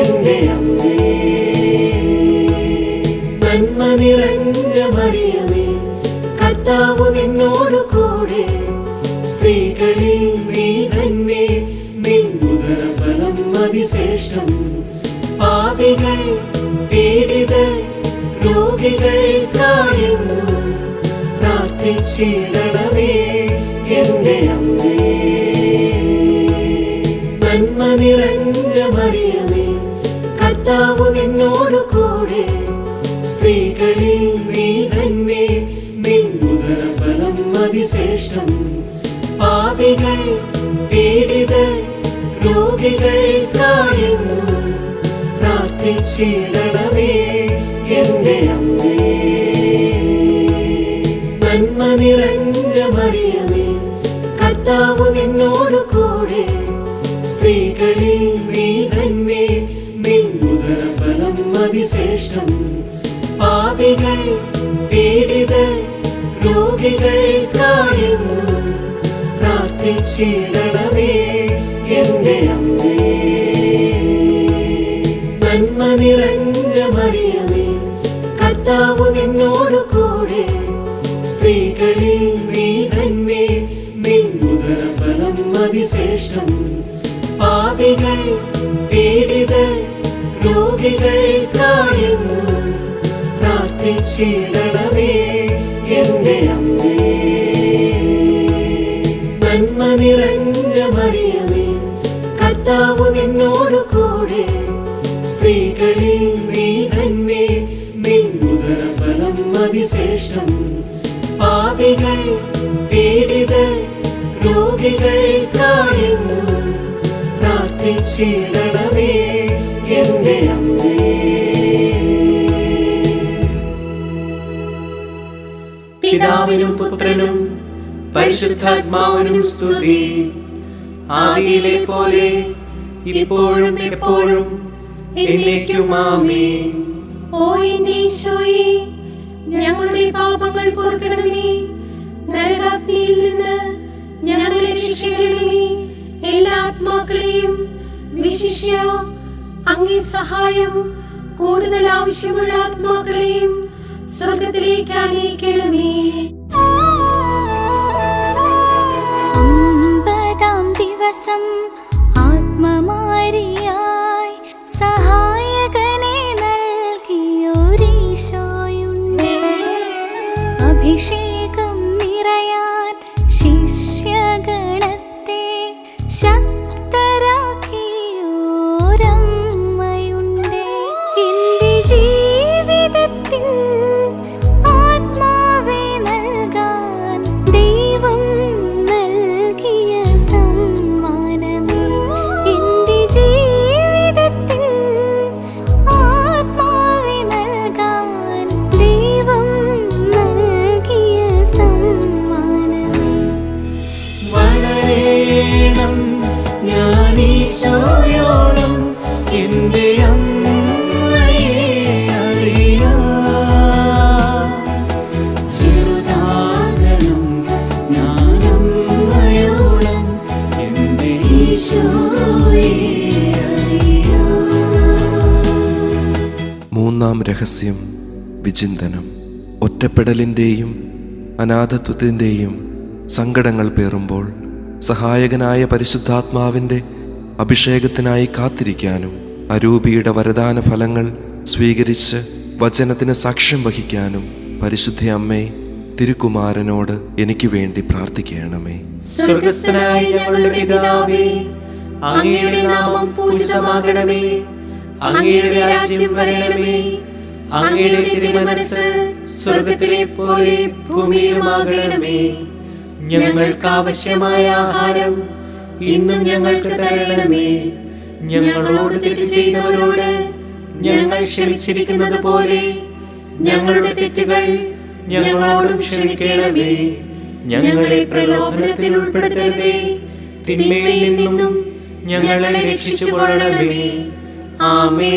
എന്റെ അമ്മേ. നിറഞ്ഞ മറിയമേ കർത്താവ് നിന്നോട് കൂടെ. സ്ത്രീകളിൽ നീ തന്നെ. നിന്നുദരഫലം അതിശ്രേഷ്ഠം. പാപികൾ പീഡിത രോഗികൾക്കായെന്നും പ്രാർത്ഥിച്ചിടണമേ എന്റെ അമ്മേ. നന്മ നിറഞ്ഞ മറിയമേ കർത്താവ് നിന്നോട് കൂടെ. സ്ത്രീകളിൽ നീ തന്നെ. നിന്നുദരഫലം അതിശ്രേഷ്ഠം. പാപികൾ പീഡിതർ രോഗികൾക്കായെന്നും പ്രാർത്ഥിച്ചിടണമേ എന്റെ അമ്മേ. നന്മ നിറഞ്ഞ മറിയമേ കർത്താവ് നിന്നോട് കൂടെ. സ്ത്രീകളിൽ നീ തന്നെ. നിന്നുദരഫലം അതിശ്രേഷ്ഠം. പാപികൾ പീഡിത രോഗികൾക്കായെന്നും പ്രാർത്ഥിച്ചിടണമേ എന്റെ അമ്മേ. നന്മ നിറഞ്ഞ മറിയമേ കർത്താവ് നിന്നോട് കൂടെ. സ്ത്രീകളിൽ നീ തന്നെ നിന്നുദരഫലം അതിശ്രേഷ്ഠം. പാപികൾ പീഡിത രോഗികൾക്കായെന്നും പ്രാർത്ഥിച്ചിടണമേ എന്റെ അമ്മേ. നന്മ നിറഞ്ഞ മറിയമേ കർത്താവ് നിന്നോട് കൂടെ. സ്ത്രീകളിൽ നീ തന്നെ നിന്നുദരഫലം അതിശ്രേഷ്ഠം. പാപികൾ പീഡിത രോഗികൾക്കായെന്നും പ്രാർത്ഥിച്ചിടണമേ എന്റെ അമ്മേ. പിതാവിനും പുത്രനും പരിശുദ്ധാത്മാവിനും സ്തുതി. ആദിയിലെ പോലെ ഇപ്പോഴും എപ്പോഴും എന്നേക്കും ആമേൻ. ഓ എന്റെ ഈശോയെ ഞങ്ങളുടെ പാപങ്ങൾ പൊറുക്കണമേ. നരകാഗ്നിയിൽ നിന്ന് ഞങ്ങളെ രക്ഷിക്കണമേ. എല്ലാ ആത്മാക്കളെയും വിശിഷ്യ അങ്ങേ സഹായം കൂടുതൽ ആവശ്യമുള്ള ആത്മാക്കളെയും സ്വർഗത്തിലേക്ക് അനയിക്കണമേ അമ്പതാം ദിവസം ആത്മമാരിയായി രഹസ്യം വിചിന്തനം ഒറ്റപ്പെടലിന്റെയും അനാഥത്വത്തിന്റെയും സങ്കടങ്ങൾ പേറുമ്പോൾ സഹായകനായ പരിശുദ്ധാത്മാവിന്റെ അഭിഷേകത്തിനായി കാത്തിരിക്കാനും അരൂപിയുടെ വരദാന ഫലങ്ങൾ സ്വീകരിച്ച് വചനത്തിന് സാക്ഷ്യം വഹിക്കാനും പരിശുദ്ധ അമ്മേ തിരുക്കുമാരനോട് എനിക്ക് വേണ്ടി പ്രാർത്ഥിക്കണമേ. ഞങ്ങളുടെ പിതാവേ അങ്ങയുടെ നാമം പൂജിതമാകണമേ അങ്ങയുടെ രാജ്യം വരണമേ സ്വർഗത്തിലെ പോലെ ഭൂമിയിലുമാകണമേ. ഞങ്ങൾക്ക് ആവശ്യമായ ആഹാരം ഇന്നും ഞങ്ങൾക്ക് തരണമേ. ഞങ്ങളോട് തെറ്റ് ചെയ്തവരോട് ഞങ്ങൾ ക്ഷമിച്ചിരിക്കുന്നത് പോലെ ഞങ്ങളുടെ തെറ്റുകൾ ഞങ്ങളോടും ക്ഷമിക്കണമേ. ഞങ്ങളെ പ്രലോഭനത്തിൽ ഉൾപ്പെടുത്തരുതേ. തിന്മയിൽ നിന്നും ഞങ്ങളെ രക്ഷിച്ചു കൊള്ളണമേ ആമേ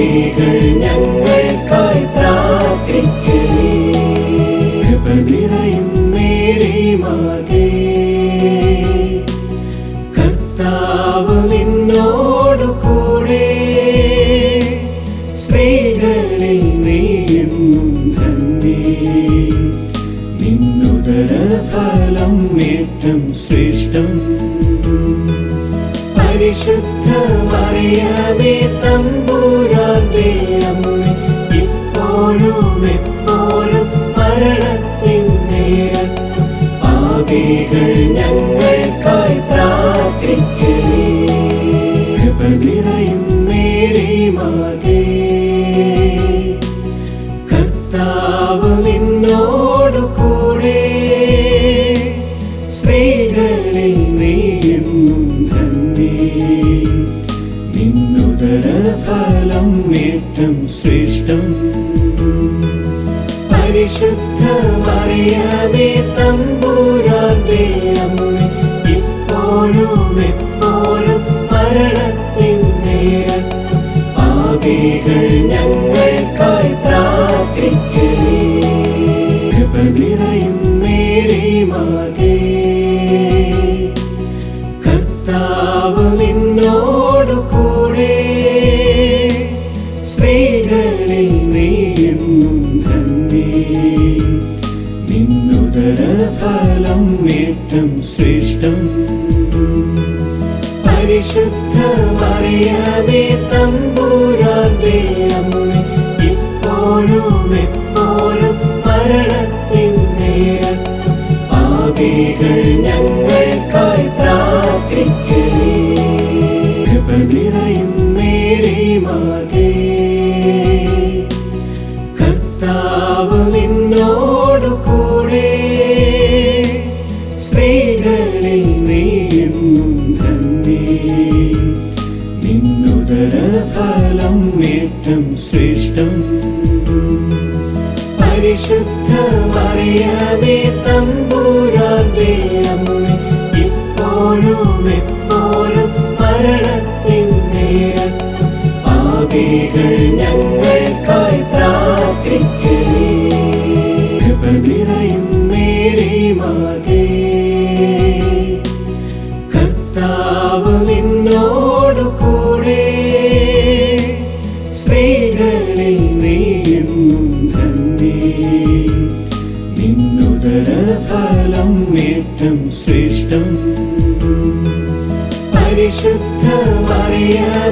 പാപികൾ ഞങ്ങൾക്കായി പ്രാർത്ഥിക്കേ കൃപ നിറയും മേരെ മാതേ കർത്താവ് നിന്നോടു കൂടെ സ്ത്രീകളിൽ നീയും ധന്യേ. നിന്നുതര ഫലം ഏറ്റം ശ്രേഷ്ഠം. പരിശുദ്ധ മറിയമേ തമ്പൂരാന്റെ അമ്മ ഇപ്പോഴും എപ്പോഴും മരണത്തിന്റെ പാപികൾ ഞങ്ങൾക്കായി പ്രാർത്ഥിക്കേ. ഫലം ഏറ്റം ശ്രേഷ്ഠം. പരിശുദ്ധ മറിയമേ തമ്പൂരാന്റെ അമ്മ ഇപ്പോഴും എപ്പോഴും മരണത്തിൻ നേരത്തും പാപികൾ ഞങ്ങൾക്കായി പ്രാർത്ഥിക്കേ പരിശുദ്ധ മറിയമേ തമ്പൂരാന്റെ അമ്മ ഇപ്പോഴും എപ്പോഴും മരണ शुद्धमर्याम्बुरा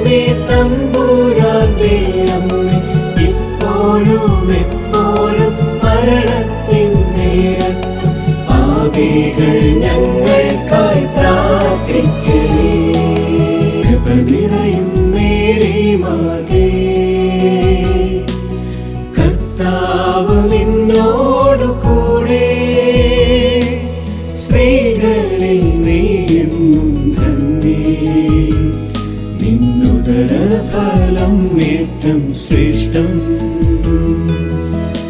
mi tâm श्रेष्ठम्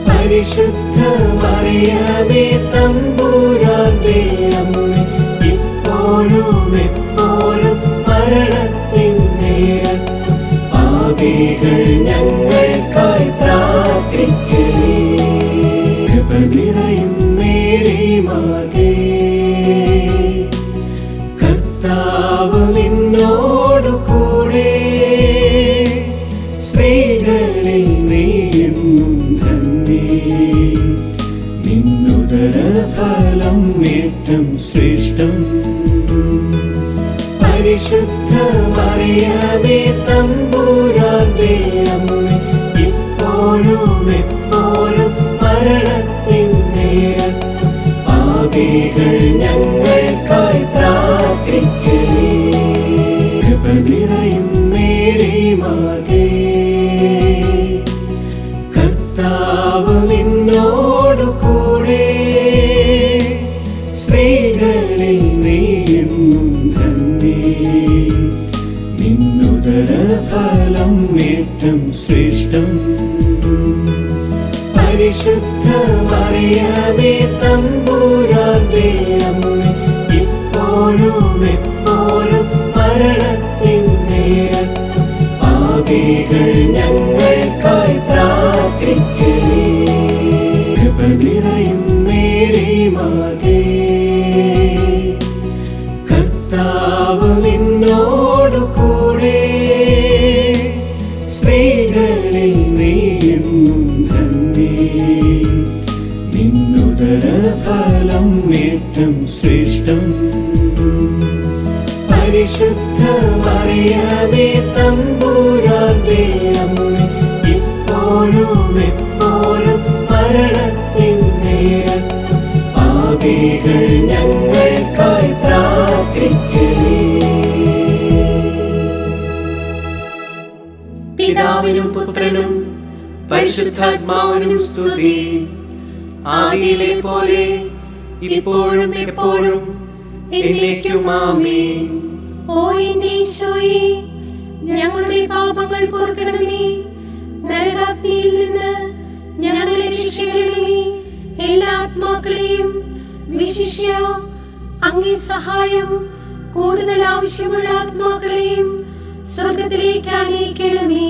परिशुद्ध पर्यमेतम् ഇപ്പോഴും എന്നേക്കും ആമേൻ ഓ എന്റെ ഈശോയെ ഞങ്ങളുടെ പാപങ്ങൾ പൊറുക്കണമേ. നരകാഗ്നിയിൽ നിന്ന് ഞങ്ങളെ രക്ഷിക്കണമേ. എല്ലാ ആത്മാക്കളെയും വിശിഷ്യ അങ്ങേ സഹായം കൂടുതൽ ആവശ്യമുള്ള ആത്മാക്കളെയും സ്വർഗത്തിലേക്ക് അനയിക്കണമേ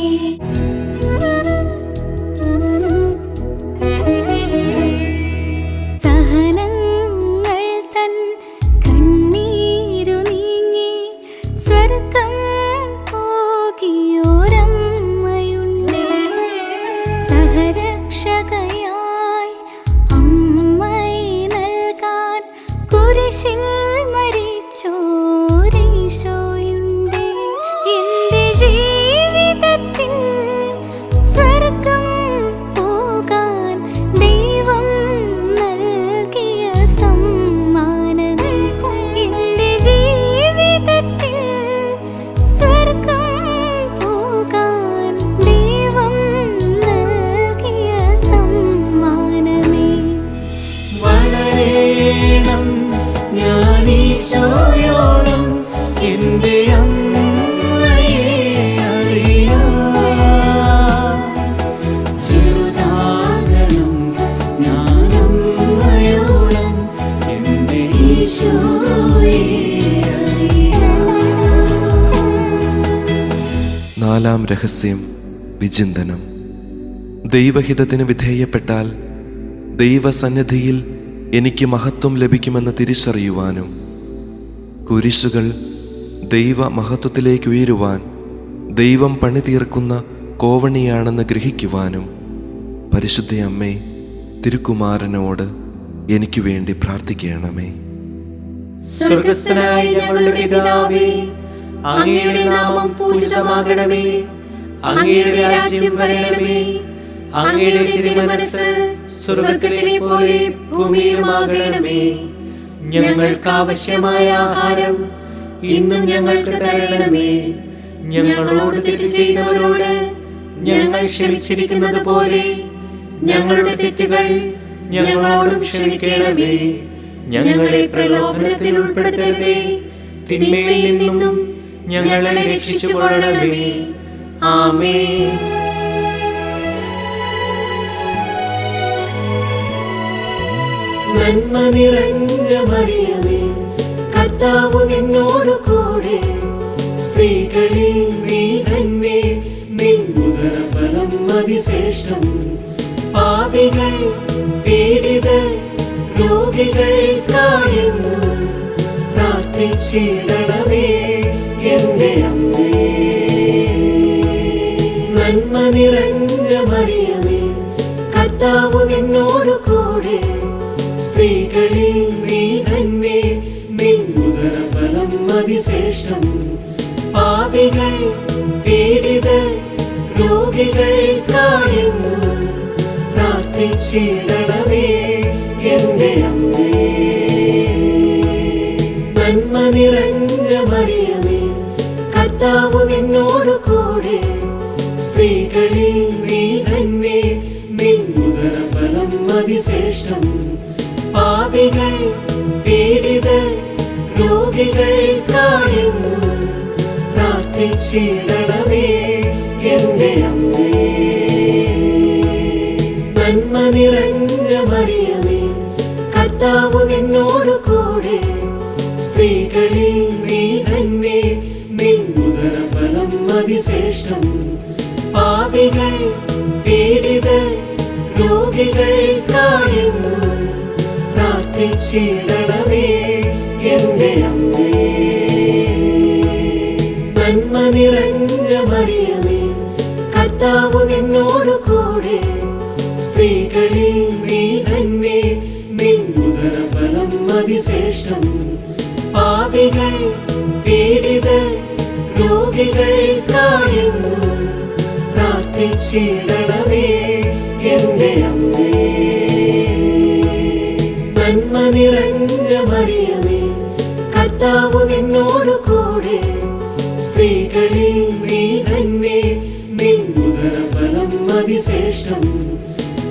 നാലാം രഹസ്യം വിചിന്തനം. ദൈവഹിതത്തിന് വിധേയപ്പെട്ടാൽ ദൈവസന്നിധിയിൽ എനിക്ക് മഹത്വം ലഭിക്കുമെന്ന് തിരിച്ചറിയുവാനും കുരിശുകൾ ദൈവ മഹത്വത്തിലേക്ക് ഉയരുവാൻ ദൈവം പണിതീർക്കുന്ന കോവണിയാണെന്ന് ഗ്രഹിക്കുവാനും പരിശുദ്ധ അമ്മേ തിരുക്കുമാരനോട് എനിക്ക് വേണ്ടി പ്രാർത്ഥിക്കണമേ. സ്വർഗസ്ഥനായ ഞങ്ങളുടെ പിതാവേ അങ്ങയുടെ നാമം പൂജിതമാകണമേ. അങ്ങയുടെ രാജ്യം വരണമേ. അങ്ങയുടെ തിരുമനസ് സ്വർഗത്തിലെ പോലെ ഭൂമിയിലുമാകണമേ. ഞങ്ങൾക്ക് ആവശ്യമായ ആഹാരം ഇന്ന് ഞങ്ങൾക്ക് തരണമേ. ഞങ്ങളോട് തെറ്റ് ചെയ്തവരോട് ഞങ്ങൾ ക്ഷമിച്ചിരിക്കുന്നത് പോലെ ഞങ്ങളുടെ തെറ്റുകൾ ഞങ്ങളോടും ക്ഷമിക്കണമേ. ഞങ്ങളെ പ്രലോഭനത്തിൽ ഉൾപ്പെടുത്തരുതേ. തിന്മയിൽ നിന്നും ഞങ്ങളെ രക്ഷിച്ചുകൊള്ളണമേ. ആമേ നന്മ നിറഞ്ഞ മറിയമേ കർത്താവ് നിന്നോട് കൂടെ. സ്ത്രീകളിൽ നീ തന്നെ നിന്നുദരഫലം അതിശ്രേഷ്ഠം. പാപികൾ പീഡിത രോഗികൾക്കായെന്നും പ്രാർത്ഥിച്ചിടണമേ. നന്മ നിറഞ്ഞ മറിയമേ കർത്താവ് നിന്നോട് കൂടെ. സ്ത്രീകളിൽ നീ തന്നെ. നിന്നുദരഫലം അതിശ്രേഷ്ഠം. പാപികൾ പീഡിത രോഗികൾക്കായെന്നും പ്രാർത്ഥിച്ചിടണമേ എന്റെ അമ്മേ. നന്മ നിറഞ്ഞ മറിയമേ കർത്താവ് നിന്നോട് കൂടെ. സ്ത്രീകളിൽ നീ തന്നെ. നിന്നുദരഫലം അതിശ്രേഷ്ഠം. പാപികൾ പീഡിതർ രോഗികൾ കായുന്നു പ്രാർത്ഥിച്ചിടണമേ എന്റെ അമ്മേ. നന്മ നിറഞ്ഞ മറിയമേ കർത്താവ് നിന്നോട് കൂടെ. സ്ത്രീകളിൽ നീ തന്നെ. നിന്നുദരഫലം അതിശ്രേഷ്ഠം. പാപികൾ പീഡിത രോഗികൾക്കായെന്നും പ്രാർത്ഥിച്ചിടണമേ എന്റെ അമ്മേ. നന്മ നിറഞ്ഞ മറിയമേ കർത്താവ് നിന്നോട് കൂടെ സ്ത്രീകളിൽ നീ തന്നെ നിന്നുദരഫലം അതിശ്രേഷ്ഠം. പാപികൾ പീഡിത രോഗികൾക്കായെന്നും പ്രാർത്ഥിച്ചിടണമേ എന്റെ അമ്മേ. നന്മ നിറഞ്ഞ മറിയമേ കർത്താവ് നിന്നോട് കൂടെ. സ്ത്രീകളിൽ നീ തന്നെ നിന്നുദരഫലം അതിശ്രേഷ്ഠം.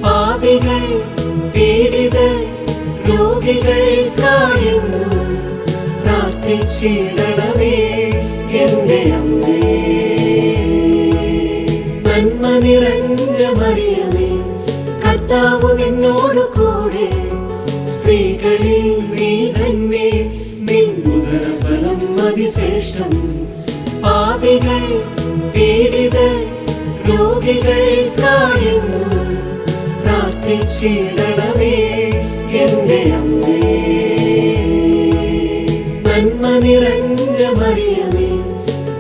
പാപികൾ പീഡിത രോഗികൾക്കായെന്നും പ്രാർത്ഥിച്ചിടണമേ. നിറഞ്ഞ മറിയമേ കർത്താവ് നിന്നോട് കൂടെ. സ്ത്രീകളിൽ നീ തന്നെ. നിന്നുദരഫലം അതിശ്രേഷ്ഠം. പാപികൾ പീഡിത രോഗികൾക്കായെന്നും പ്രാർത്ഥിച്ചിടണമേ എന്റെ അമ്മേ. നന്മ നിറഞ്ഞ മറിയമേ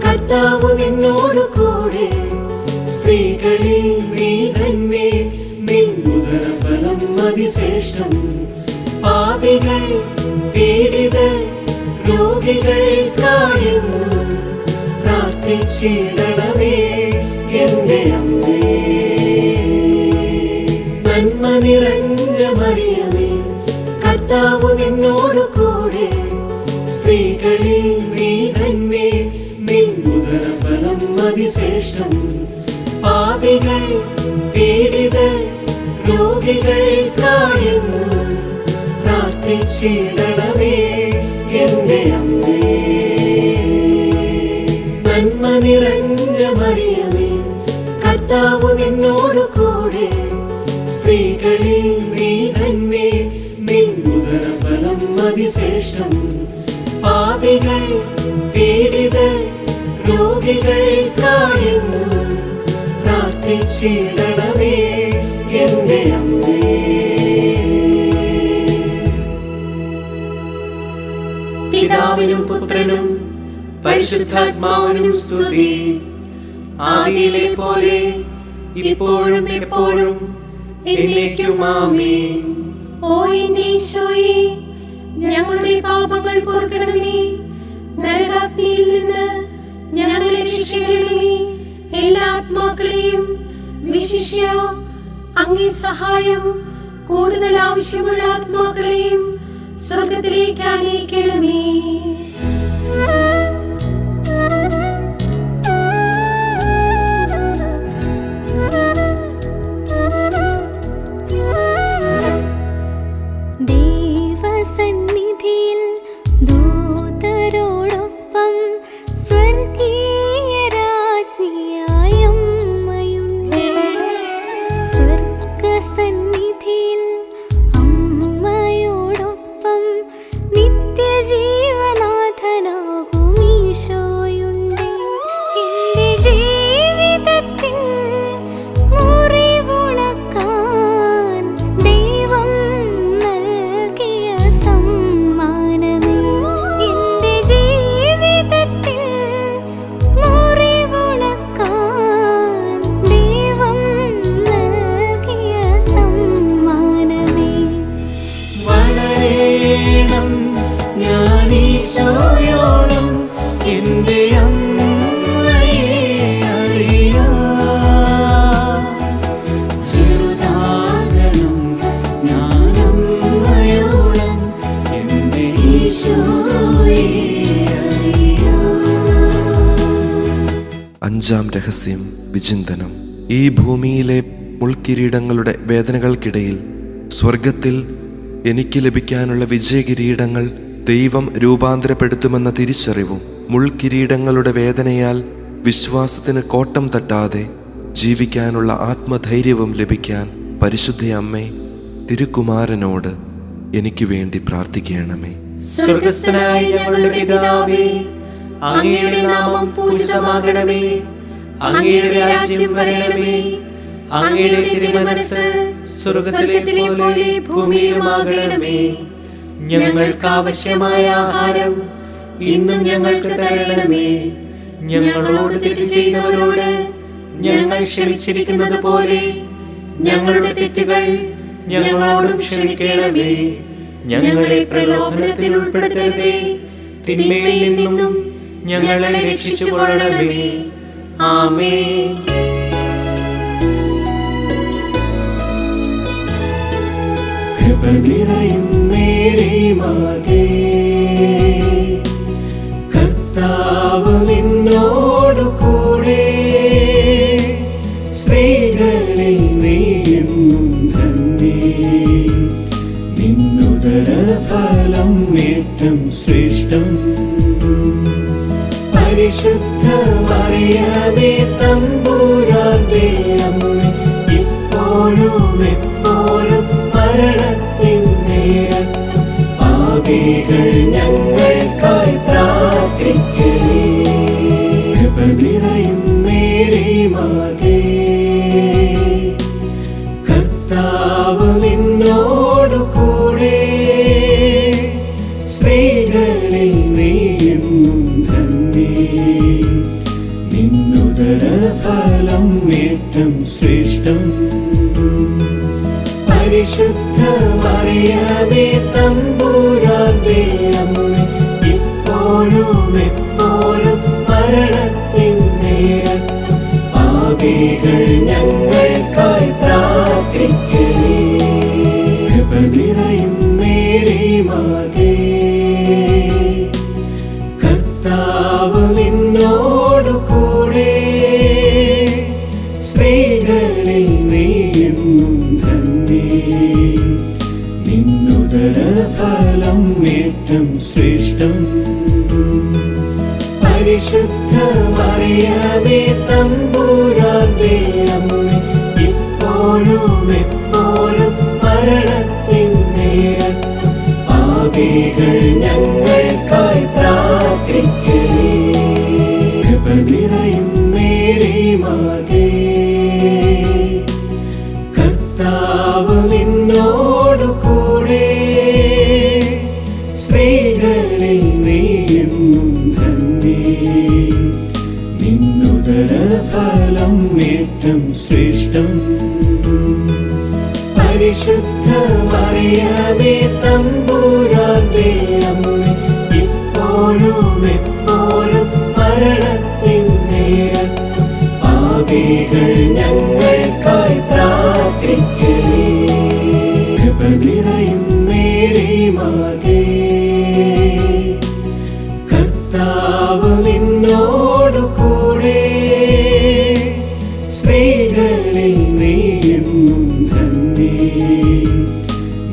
കർത്താവ് നിന്നോട് കൂടെ. സ്ത്രീകളിൽ നീ തന്നെ. നിന്നുദരഫലം അതിശ്രേഷ്ഠം. പാപികൾ പീഡിത രോഗികൾക്കായെന്നും പ്രാർത്ഥിച്ചിടണമേ എന്റെ അമ്മേ. നന്മ നിറഞ്ഞ മറിയമേ കർത്താവ് നിന്നോട് കൂടെ. സ്ത്രീകളിൽ നീ തന്നെ. നിന്നുദരഫലം അതിശ്രേഷ്ഠം. പാപികൾ പീഡിത രോഗികൾക്കായെന്നും പ്രാർത്ഥിച്ചിടണമേ എന്റെ അമ്മേ. നന്മ നിറഞ്ഞ മറിയമേ കർത്താവ് നിന്നോട് കൂടെ. സ്ത്രീകളിൽ നീ തന്നെ നിന്നുദരഫലം അതിശ്രേഷ്ഠം. പാപികൾ പീഡിത രോഗികൾക്കായെന്നും പ്രാർത്ഥിച്ചിടണമേ എന്റെ അമ്മേ. പിതാവിനും പുത്രനും പരിശുദ്ധാത്മാവിനും സ്തുതി. ആദിയിലെ പോലെ ഇപ്പോഴും എപ്പോഴും എന്നേക്കും ആമേൻ മുൾക്കിരീടങ്ങളുടെ വേദനകൾക്കിടയിൽ സ്വർഗത്തിൽ എനിക്ക് ലഭിക്കാനുള്ള വിജയകിരീടങ്ങൾ ദൈവം രൂപാന്തരപ്പെടുത്തുമെന്ന തിരിച്ചറിവും മുൾകിരീടങ്ങളുടെ വേദനയാൽ വിശ്വാസത്തിന് കോട്ടം തട്ടാതെ ജീവിക്കാനുള്ള ആത്മധൈര്യവും ലഭിക്കാൻ പരിശുദ്ധ അമ്മേ തിരുക്കുമാരനോട് എനിക്ക് വേണ്ടി പ്രാർത്ഥിക്കണമേ. സ്വർഗസ്ഥനായ ഞങ്ങളുടെ പിതാവേ അങ്ങയുടെ നാമം പൂജിതമാകണമേ അങ്ങയുടെ രാജ്യം വരണമേ. അങ്ങയുടെ തിരുമനസ് സ്വർഗത്തിലെ പോലെ ഭൂമിയിലുമാകണമേ. ഞങ്ങൾക്ക് ആവശ്യമായ ആഹാരം ഇന്ന് ഞങ്ങൾക്ക് തരണമേ. ഞങ്ങളോട് തെറ്റ് ചെയ്യുന്നവരോട് ഞങ്ങൾ ക്ഷമിച്ചിരിക്കുന്നത് പോലെ ഞങ്ങളുടെ തെറ്റുകൾ ഞങ്ങളോടും ക്ഷമിക്കണമേ. ഞങ്ങളെ പ്രലോഭനത്തിൽ ഉൾപ്പെടുത്തരുതേ. തിന്മയിൽ നിന്നും ഞങ്ങളെ രക്ഷിച്ചു കൊള്ളണമേ ആമേ കൃപ നിറയും മേരെ മാതേ. കർത്താവ് നിന്നോടു കൂടെ സ്ത്രീകളിൽ നീയെന്നും തന്നെ. നിന്നുതര ഫലം ഏറ്റം ശ്രേഷ്ഠം. പരിശുദ്ധ മറിയമേ തമ്പൂരാതേ അമ്മ ഇപ്പോഴും എപ്പോഴും മരണ hati dengan kau perhatikan ഇപ്പോഴും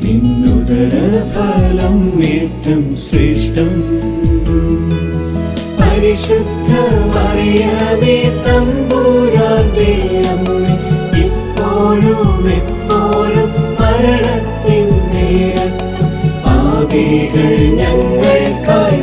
നിന്നുദരഫലം ഏറ്റം ശ്രേഷ്ഠം. പരിശുദ്ധ മറിയമേ തമ്പൂരാട്ടേ ഇപ്പോഴും എപ്പോഴും മരണത്തിൻ നേരത്തും പാപികൾ ഞങ്ങൾക്കായി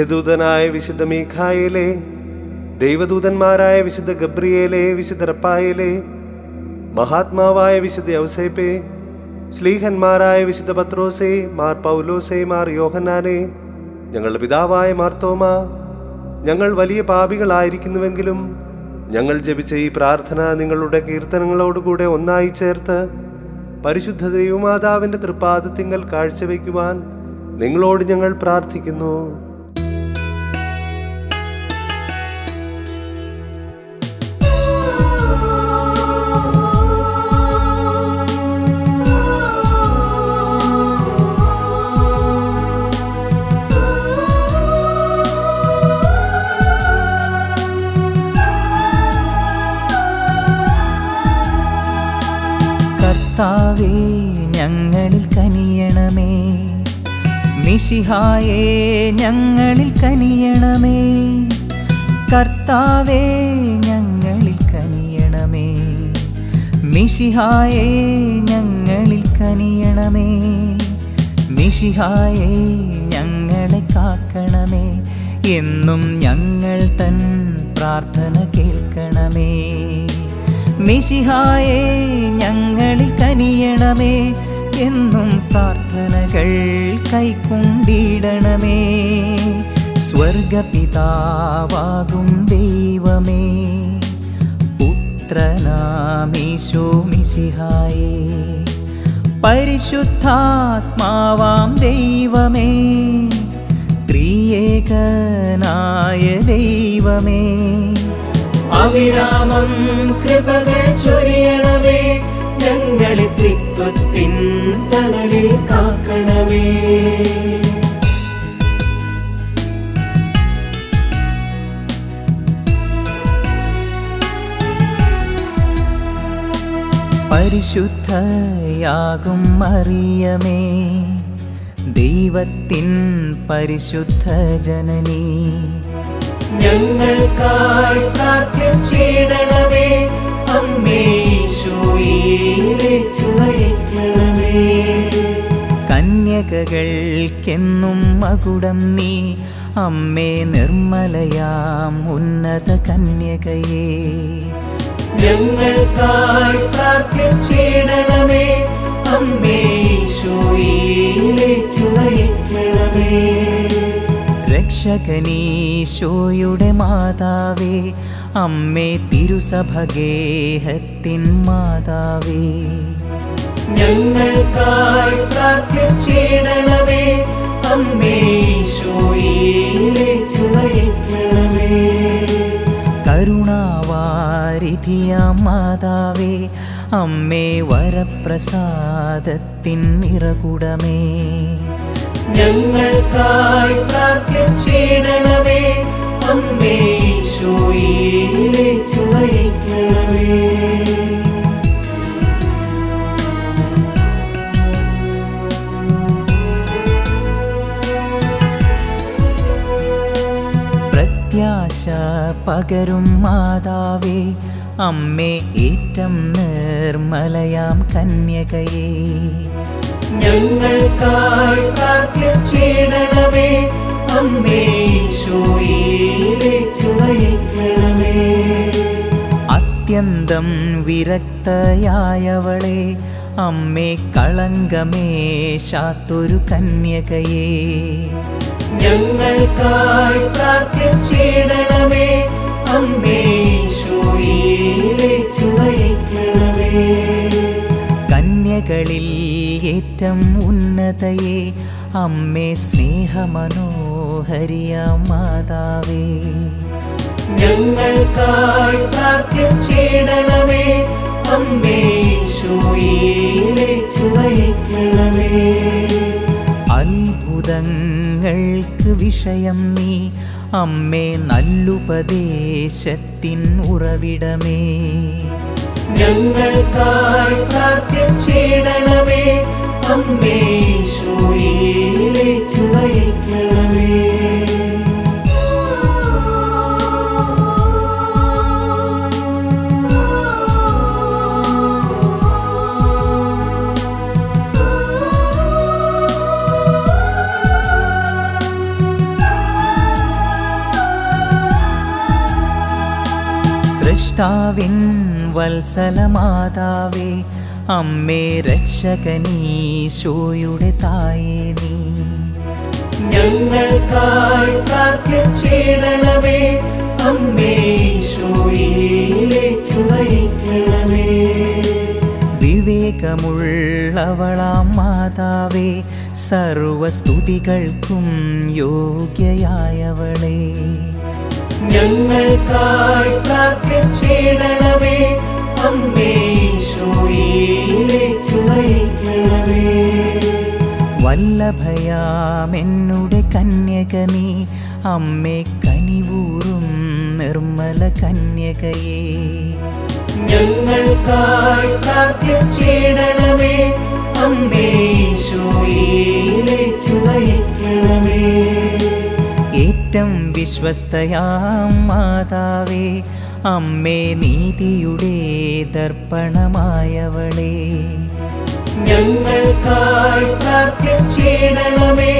മുഖ്യദൂതനായ വിശുദ്ധ മീഖായിലെ ദൈവദൂതന്മാരായ വിശുദ്ധ ഗബ്രിയേലെ വിശുദ്ധ റപ്പായിലെ മഹാത്മാവായ വിശുദ്ധ ഔസേപ്പെ ശ്ലീഹന്മാരായ വിശുദ്ധ പത്രോസെ മാർ പൗലോസെ മാർ യോഹന്നാനെ ഞങ്ങളുടെ പിതാവായ മാർത്തോമ ഞങ്ങൾ വലിയ പാപികളായിരിക്കുന്നുവെങ്കിലും ഞങ്ങൾ ജപിച്ച ഈ പ്രാർത്ഥന നിങ്ങളുടെ കീർത്തനങ്ങളോടുകൂടെ ഒന്നായി ചേർത്ത് പരിശുദ്ധ ദൈവമാതാവിന്റെ തൃപ്പാദത്തിങ്കൽ കാഴ്ചവെക്കുവാൻ നിങ്ങളോട് ഞങ്ങൾ പ്രാർത്ഥിക്കുന്നു. കർത്താവേ ഞങ്ങളിൽ കനിയണമേ. മിശിഹായേ ഞങ്ങളിൽ കനിയണമേ. കർത്താവേ ഞങ്ങളിൽ കനിയണമേ. മിശിഹായേ ഞങ്ങളിൽ കനിയണമേ. മിശിഹായേ ഞങ്ങളെ കാക്കണമേ. എന്നും ഞങ്ങൾ തൻ പ്രാർത്ഥന കേൾക്കണമേ. മിശിഹായേ ഞങ്ങളിൽ കനിയണമേ എന്നും പ്രാർത്ഥനകൾ കൈക്കൊണ്ടിടണമേ. സ്വർഗപിതാവാകും ദൈവമേ പുത്രനാമീശോ മിശിഹായേ. പരിശുദ്ധാത്മാവാം ദൈവമേ ത്രിയേകനായ ദൈവമേ. അവിരാമം കൃപകൾ ചൊരിയണമേ ഞങ്ങളെ ത്രിത്വത്തിൻ തണലിൽ കാക്കണമേ. പരിശുദ്ധയാകും മറിയമേ ദൈവത്തിൻ പരിശുദ്ധ ജനനീ. ഞങ്ങൾക്കായി അമ്മേ ഈശോയിലേക്ക് നയിക്കണമേ. കന്യകകൾക്കെന്നും മകുടം നീ. അമ്മേ നിർമ്മലയാം ഉന്നത കന്യകയെ. ഞങ്ങൾക്കായി അമ്മേ ഈശോയിലേക്ക് നയിക്കണമേ. രക്ഷകനീശോയുടെ മാതാവേ അമ്മേ തിരുസഭഗേഹത്തിൻ മാതാവേ. ഞങ്ങൾക്കായി പ്രാർത്ഥിച്ചിടണമേ കരുണാവാരിധിയ മാതാവേ അമ്മേ വരപ്രസാദത്തിൻ നിറകുടമേ. ഞങ്ങൾക്കായി പ്രാർത്ഥിച്ചിടണമേ. അമ്മേ ഈശോയിലേക്ക് പ്രത്യാശ പകരും മാതാവേ അമ്മേ ഏറ്റം നിർമ്മലയാം കന്യകയേ. ഞങ്ങൾക്കായി പ്രാർത്ഥിച്ചിടണമേ അമ്മേ ഈശോയിലേക്ക് നയിക്കണമേ. അത്യന്തം വിരക്തയായവളെ അമ്മേ കളങ്കമേശാത്തൊരു കന്യകയേ. ഞങ്ങൾക്കായി പ്രാർത്ഥിച്ചിടണമേ അമ്മേ ഈശോയിലേക്ക് നയിക്കണമേ. കന്യകളിൽ ഏറ്റം ഉന്നതയെ. അമ്മേ സ്നേഹമനോഹരിയ മാതാവേ. ഞങ്ങൾക്കായി പ്രാർത്ഥിച്ചിടണമേ അമ്മേ അത്ഭുതങ്ങൾക്ക് വിഷയം നീ. അമ്മേ നല്ലുപദേശത്തിൻ ഉറവിടമേ. ഞങ്ങൾക്കായി പ്രാർത്ഥിച്ചിടണമേ. അമ്മേ ഈശോയിലേക്ക് നയിക്കണമേ. സൃഷ്ടാവിൻ വത്സലമാതാവേ അമ്മേ രക്ഷകനീശോയുടെ തായേ നീ. ഞങ്ങൾക്കായി പ്രാർത്ഥിച്ചിടണമേ അമ്മേ ഈശോയിലേക്ക് നയിക്കണമേ. വിവേകമുള്ളവളാം മാതാവേ സർവസ്തുതികൾക്കും യോഗ്യയായവളേ. ഞങ്ങൾക്കായി പ്രാർത്ഥിച്ചിടണമേ അമ്മേ ഈശോയിലേക്ക് നയിക്കണമേ. വല്ലഭയാമെന്നുടെ കന്യക നീ അമ്മേ കനിവൂറും നിർമ്മല കന്യകയേ. ഞങ്ങൾക്കായി പ്രാർത്ഥിച്ചിടണമേ അമ്മേ ഈശോയിലേക്ക് നയിക്കണമേ. വിശ്വസ്തയാം മാതാവേ അമ്മേ നീതിയുടെ ദർപ്പണമായവളെ. ഞങ്ങൾക്കായി പ്രാർത്ഥിച്ചിടണമേ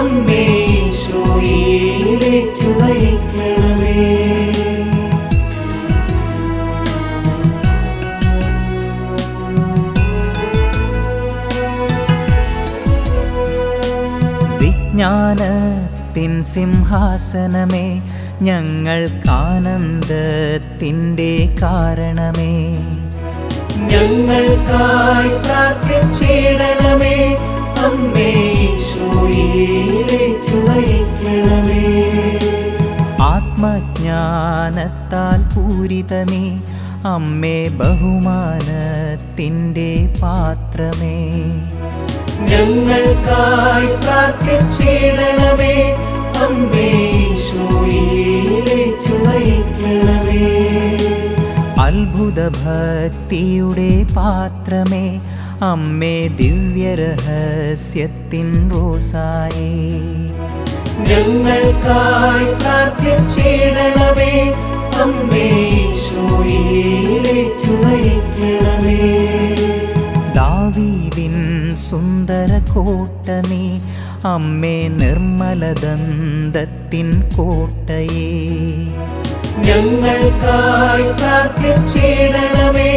അമ്മേ ഈശോയിലേക്ക് നയിക്കണമേ. വിജ്ഞാനത്തിൻ സിംഹാസനമേ ഞങ്ങൾക്കാനന്ദത്തിന്റെ കാരണമേ. ഞങ്ങൾക്കായി പ്രാർത്ഥിച്ചിടണമേ അമ്മേ ഈശോയിലേക്ക് നയിക്കണമേ. ആത്മജ്ഞാനത്താൽ പൂരിതമേ അമ്മേ ബഹുമാനത്തിന്റെ പാത്രമേ. ഞങ്ങൾക്കായി പ്രാർത്ഥിച്ചിടണമേ. അമ്മേ ഈശോയിലേക്ക് നയിക്കണമേ. അത്ഭുത ഭക്തിയുടെ പാത്രമേ. അമ്മേ ദിവ്യരഹസ്യത്തിൻ റോസായേ. ഞങ്ങൾക്കായി പ്രാർത്ഥിച്ചിടണമേ. അമ്മേ ഈശോയിലേക്ക് നയിക്കണമേ. ദാവീദിൻ സുന്ദര കോട്ട നീ അമ്മേ നിർമ്മലദന്തത്തിൻ കോട്ടയേ. ഞങ്ങൾക്കായി പ്രാർത്ഥിച്ചിടണമേ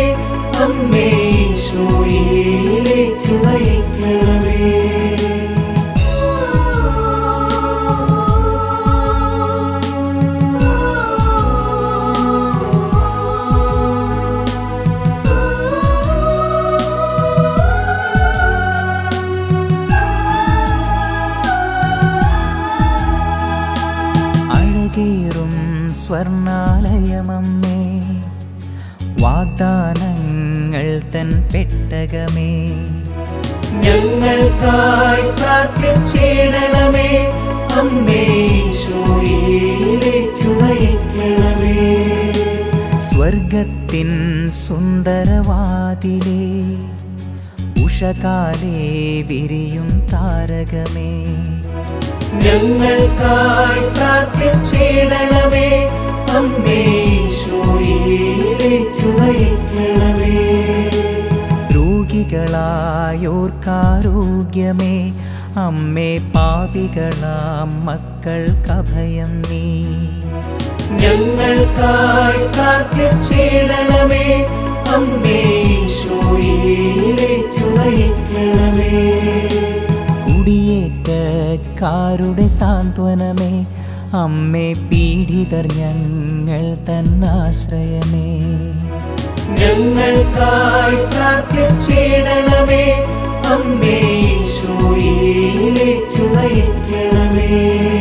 അമ്മേ ഈശോയിലേക്ക് നയിക്കണമേ. സ്വർണാലയമമ്മേ വാഗ്ദാനങ്ങൾ തൻ പെട്ടകമേ. ഞങ്ങൾക്കായി പ്രാർത്ഥിച്ചിടണമേ അമ്മേ നയിക്കണമേ. സ്വർഗത്തിൻ സുന്ദരവാതിലേ ഉഷകാലേ വിരിയും താരകമേ. ഞങ്ങൾക്കായി പ്രാർത്ഥിച്ചിടണമേ. അമ്മേ ഈശോയിലേക്കു നയിക്കണമേ. രോഗികളായോർക്കാരോഗ്യമേ അമ്മേ പാപികളാം മക്കൾക്കഭയം നീ. ഞങ്ങൾക്കായി പ്രാർത്ഥിച്ചിടണമേ. അമ്മേ ഈശോയിലേക്കു നയിക്കണമേ. കുടിയേറ്റക്കാരുടെ സാന്ത്വനമേ. അമ്മേ പീഡിതർ ഞങ്ങൾ തന്നാശ്രയമേ. ഞങ്ങൾക്കായി അമ്മേ ഈശോയിലേക്കു നയിക്കണമേ.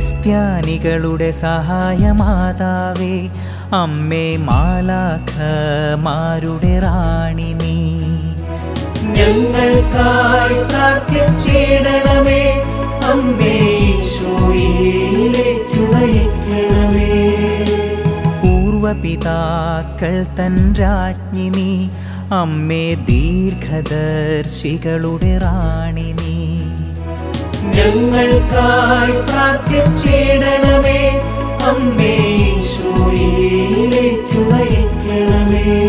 ക്രിസ്ത്യാനികളുടെ സഹായമാതാവേ അമ്മേ മാലാഖമാരുടെ റാണി നീ. ഞങ്ങൾക്കായി പ്രാർത്ഥിച്ചിടണമേ അമ്മേ ഈശോയിലേക്കു നയിക്കണമേ. പൂർവപിതാക്കൾ തൻ രാജ്ഞി നീ അമ്മേ ദീർഘദർശികളുടെ റാണി നീ. ഞങ്ങൾക്കായി പ്രാർത്ഥിച്ചിടണമേ. അമ്മേ ഈശോയിലേക്കു നയിക്കണമേ.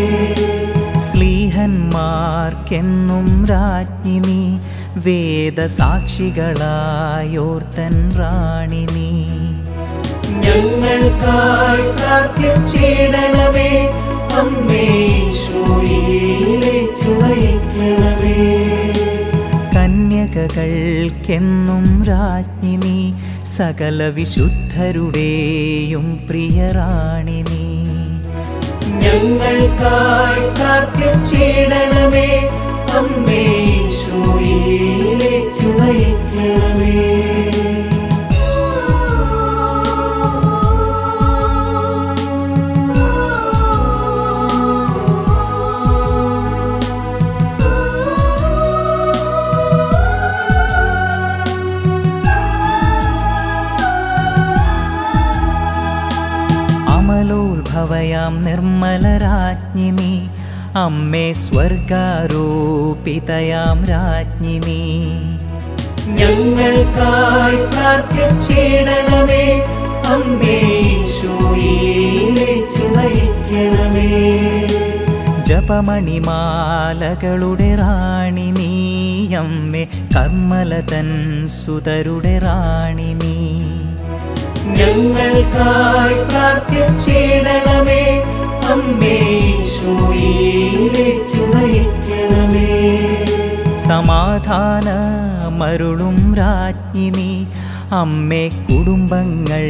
സ്ലീഹന്മാർക്കെന്നും രാജ്ഞി നീ വേദസാക്ഷികളായോർത്തൻ റാണി നീ. ഞങ്ങൾക്കായി പ്രാർത്ഥിച്ചിടണമേ. അമ്മേ ഈശോയിലേക്കു നയിക്കണമേ. കന്യകകൾക്കെന്നും രാജ്ഞി നീ സകല വിശുദ്ധരുടെയും പ്രിയറാണി നീ ഞങ്ങൾക്കായി അമ്മേ ഈശോയിലേക്കു നയിക്കണമേ. അമ്മേ സ്വർഗാരോപിതയാം രാജ്ഞി നീ ഞങ്ങൾക്കായി പ്രാർത്ഥിച്ചിടണമേ. അമ്മേ ഈശോയിലേക്കു നയിക്കണമേ. ജപമണിമാലകളുടെ റാണി നീ അമ്മേ കർമ്മലതൻ സുതരുടെ റാണി നീ ഞങ്ങൾക്കായി പ്രാർത്ഥിച്ചിടണമേ. അമ്മേ ഈശോയിലേക്കു നയിക്കണമേ. സമാധാന മരുളും രാജ്ഞിനി അമ്മേ കുടുംബങ്ങൾ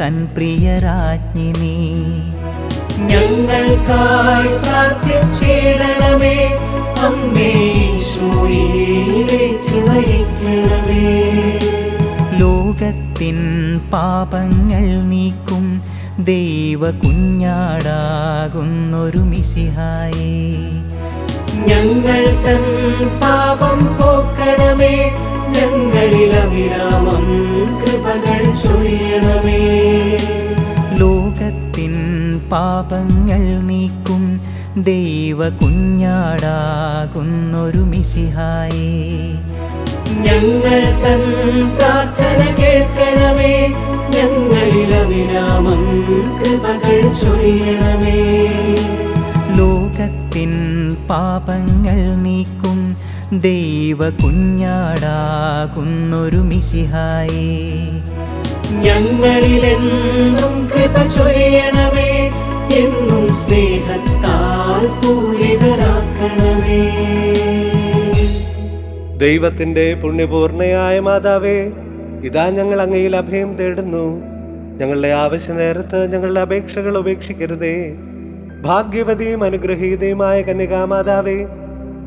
തൻ പ്രിയ രാജ്ഞിനി ഞങ്ങൾക്കായി പ്രാർത്ഥിച്ചിടണമേ അമ്മേ ഈശോയിലേക്കു നയിക്കണമേ. ലോകത്തിൻ പാപങ്ങൾ നീക്കും ദൈവ കുഞ്ഞാടാകുന്നൊരു മിസിഹായി ഞങ്ങൾ തൻ പാപം പോക്കണമേ ഞങ്ങളിൽ അവിരാമം കൃപകൾ ചൊരിയണമേ. ലോകത്തിൻ പാപങ്ങൾ നീക്കും ദൈവ കുഞ്ഞാടാകുന്നൊരു മിസിഹായേ ഞങ്ങൾ തൻ പ്രാർത്ഥന കേൾക്കണമേ. ഞങ്ങളിൽ അവിരാമം കൃപകൾ ചൊരിയണമേ. ലോകത്തിൻ പാപങ്ങൾ നീക്കും ദൈവ കുഞ്ഞാടാകുന്നൊരു മിശിഹായി. ഞങ്ങളിലെന്നും കൃപ ചൊരിയണമേ. എന്നും സ്നേഹത്താൽ പൂരിതരാക്കണമേ. ദൈവത്തിന്റെ പുണ്യപൂർണയായ മാതാവേ ഇതാ ഞങ്ങൾ അങ്ങയിൽ അഭയം തേടുന്നു. ഞങ്ങളുടെ ആവശ്യ നേരത്ത് ഞങ്ങളുടെ അപേക്ഷകൾ ഉപേക്ഷിക്കരുതേ. ഭാഗ്യവതിയും അനുഗ്രഹീതയുമായ കന്യകാമാതാവേ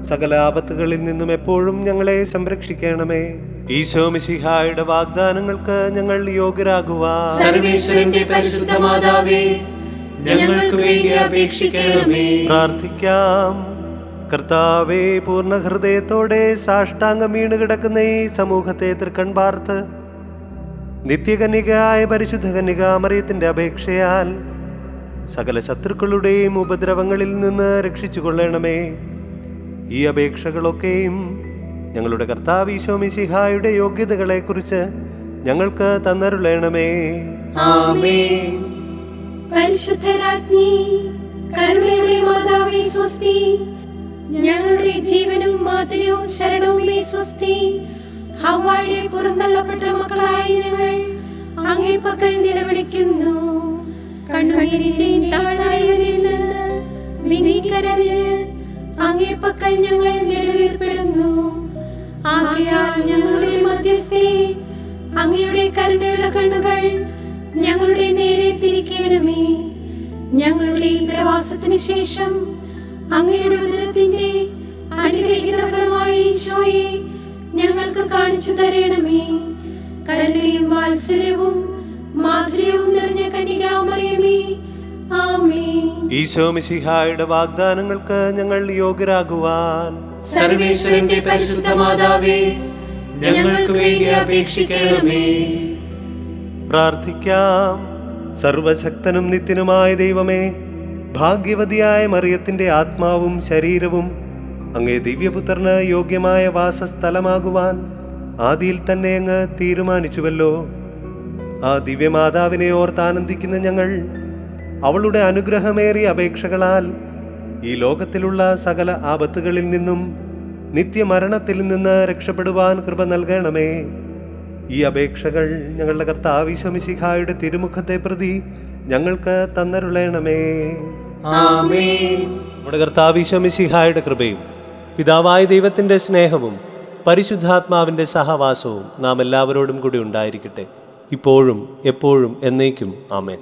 സകല ആപത്തുകളിൽ നിന്നും എപ്പോഴും ഞങ്ങളെ സംരക്ഷിക്കണമേ. ഈശോ മിശിഹായുടെ വാഗ്ദാനങ്ങൾക്ക് ഞങ്ങൾ സർവേശ്വരന്റെ പരിശുദ്ധ മാതാവേ ഞങ്ങൾക്ക് വേണ്ടി അപേക്ഷിക്കണമേ. പ്രാർത്ഥിക്കാം. കർത്താവെ പൂർണ ഹൃദയത്തോടെ സാഷ്ടാംഗം വീണ് കിടക്കുന്ന ഈ സമൂഹത്തെ തൃക്കൺ പാർത്ത് നിത്യകന്യകയായ പരിശുദ്ധ കന്യകാമറിയത്തിന്റെ അപേക്ഷയാൽ സകല ശത്രുക്കളുടെയും ഉപദ്രവങ്ങളിൽ നിന്ന് രക്ഷിച്ചു കൊള്ളണമേ ഈ അപേക്ഷകളൊക്കെയും ഞങ്ങളുടെ കർത്താവ് ഈശോ മിശിഹായുടെ യോഗ്യതകളെക്കുറിച്ച് ഞങ്ങൾക്ക് തന്നരുളേണമേ. പരിശുദ്ധരാജ്ഞി കരുണയുടെ മാതാവേ സ്വസ്തി ഞങ്ങളുടെ ജീവനും മാതിരിയും ശരണവുമേ സ്വസ്തി. ഹവായുടെ പുറന്തള്ളപ്പെട്ട മക്കളായ ഞങ്ങൾ അങ്ങേ പക്കൽ നിലവിളിക്കുന്നു. കണ്ണുനീരിന്റെയും താഴ്വരയിൽ നിന്ന് വിനീകരഞ്ഞ് അങ്ങേ പക്കൽ ഞങ്ങൾ നെടുവീർപ്പെടുന്നു. ആകയാൽ ഞങ്ങളുടെ മധ്യസ്ഥേ അങ്ങയുടെ കരുണയുള്ള കണ്ണുകൾ ഞങ്ങളുടെ നേരെ തിരിക്കണമേ. ഞങ്ങളുടെ പ്രവാസത്തിന് ശേഷം അങ്ങയുടെ ഉദരത്തിന്റെ അനുഗ്രഹീത ഫലമായ ഈശോയെ ഞങ്ങൾക്ക് കാണിച്ചു തരണമേ. കരുണയും വാത്സല്യവും മാധുര്യവും നിറഞ്ഞ കനികാമറിയമേ ഈശോ മിശിഹായുടെ വാഗ്ദാനങ്ങൾക്ക് ഞങ്ങൾ യോഗ്യരാകുവാൻ. സർവേശ്വരന്റെ പരിശുദ്ധ മാതാവേ ഞങ്ങൾക്ക് വേണ്ടി അപേക്ഷിക്കണമേ. പ്രാർത്ഥിക്കാം. സർവശക്തനും നിത്യനുമായ ദൈവമേ ഭാഗ്യവതിയായ മറിയത്തിന്റെ ആത്മാവും ശരീരവും അങ്ങേ ദിവ്യപുത്രന് യോഗ്യമായ വാസസ്ഥലമാകുവാൻ ആദിയിൽ തന്നെ അങ്ങ് തീരുമാനിച്ചുവല്ലോ. ആ ദിവ്യമാതാവിനെ ഓർത്താനന്ദിക്കുന്ന ഞങ്ങൾ അവളുടെ അനുഗ്രഹമേറിയ അപേക്ഷകളാൽ ഈ ലോകത്തിലുള്ള സകല ആപത്തുകളിൽ നിന്നും നിത്യമരണത്തിൽ നിന്ന് രക്ഷപ്പെടുവാൻ കൃപ നൽകണമേ. ഈ അപേക്ഷകൾ ഞങ്ങളുടെ കർത്താവിശ്വമിശിഖായുടെ തിരുമുഖത്തെ പ്രതി ഞങ്ങൾക്ക് തന്നരുളണമേ. നമ്മുടെ കർത്താവിശ്വമിശിഹായുടെ കൃപയും പിതാവായ ദൈവത്തിന്റെ സ്നേഹവും പരിശുദ്ധാത്മാവിന്റെ സഹവാസവും നാം എല്ലാവരോടും കൂടി ഉണ്ടായിരിക്കട്ടെ. ഇപ്പോഴും എപ്പോഴും എന്നേക്കും. ആമേൻ.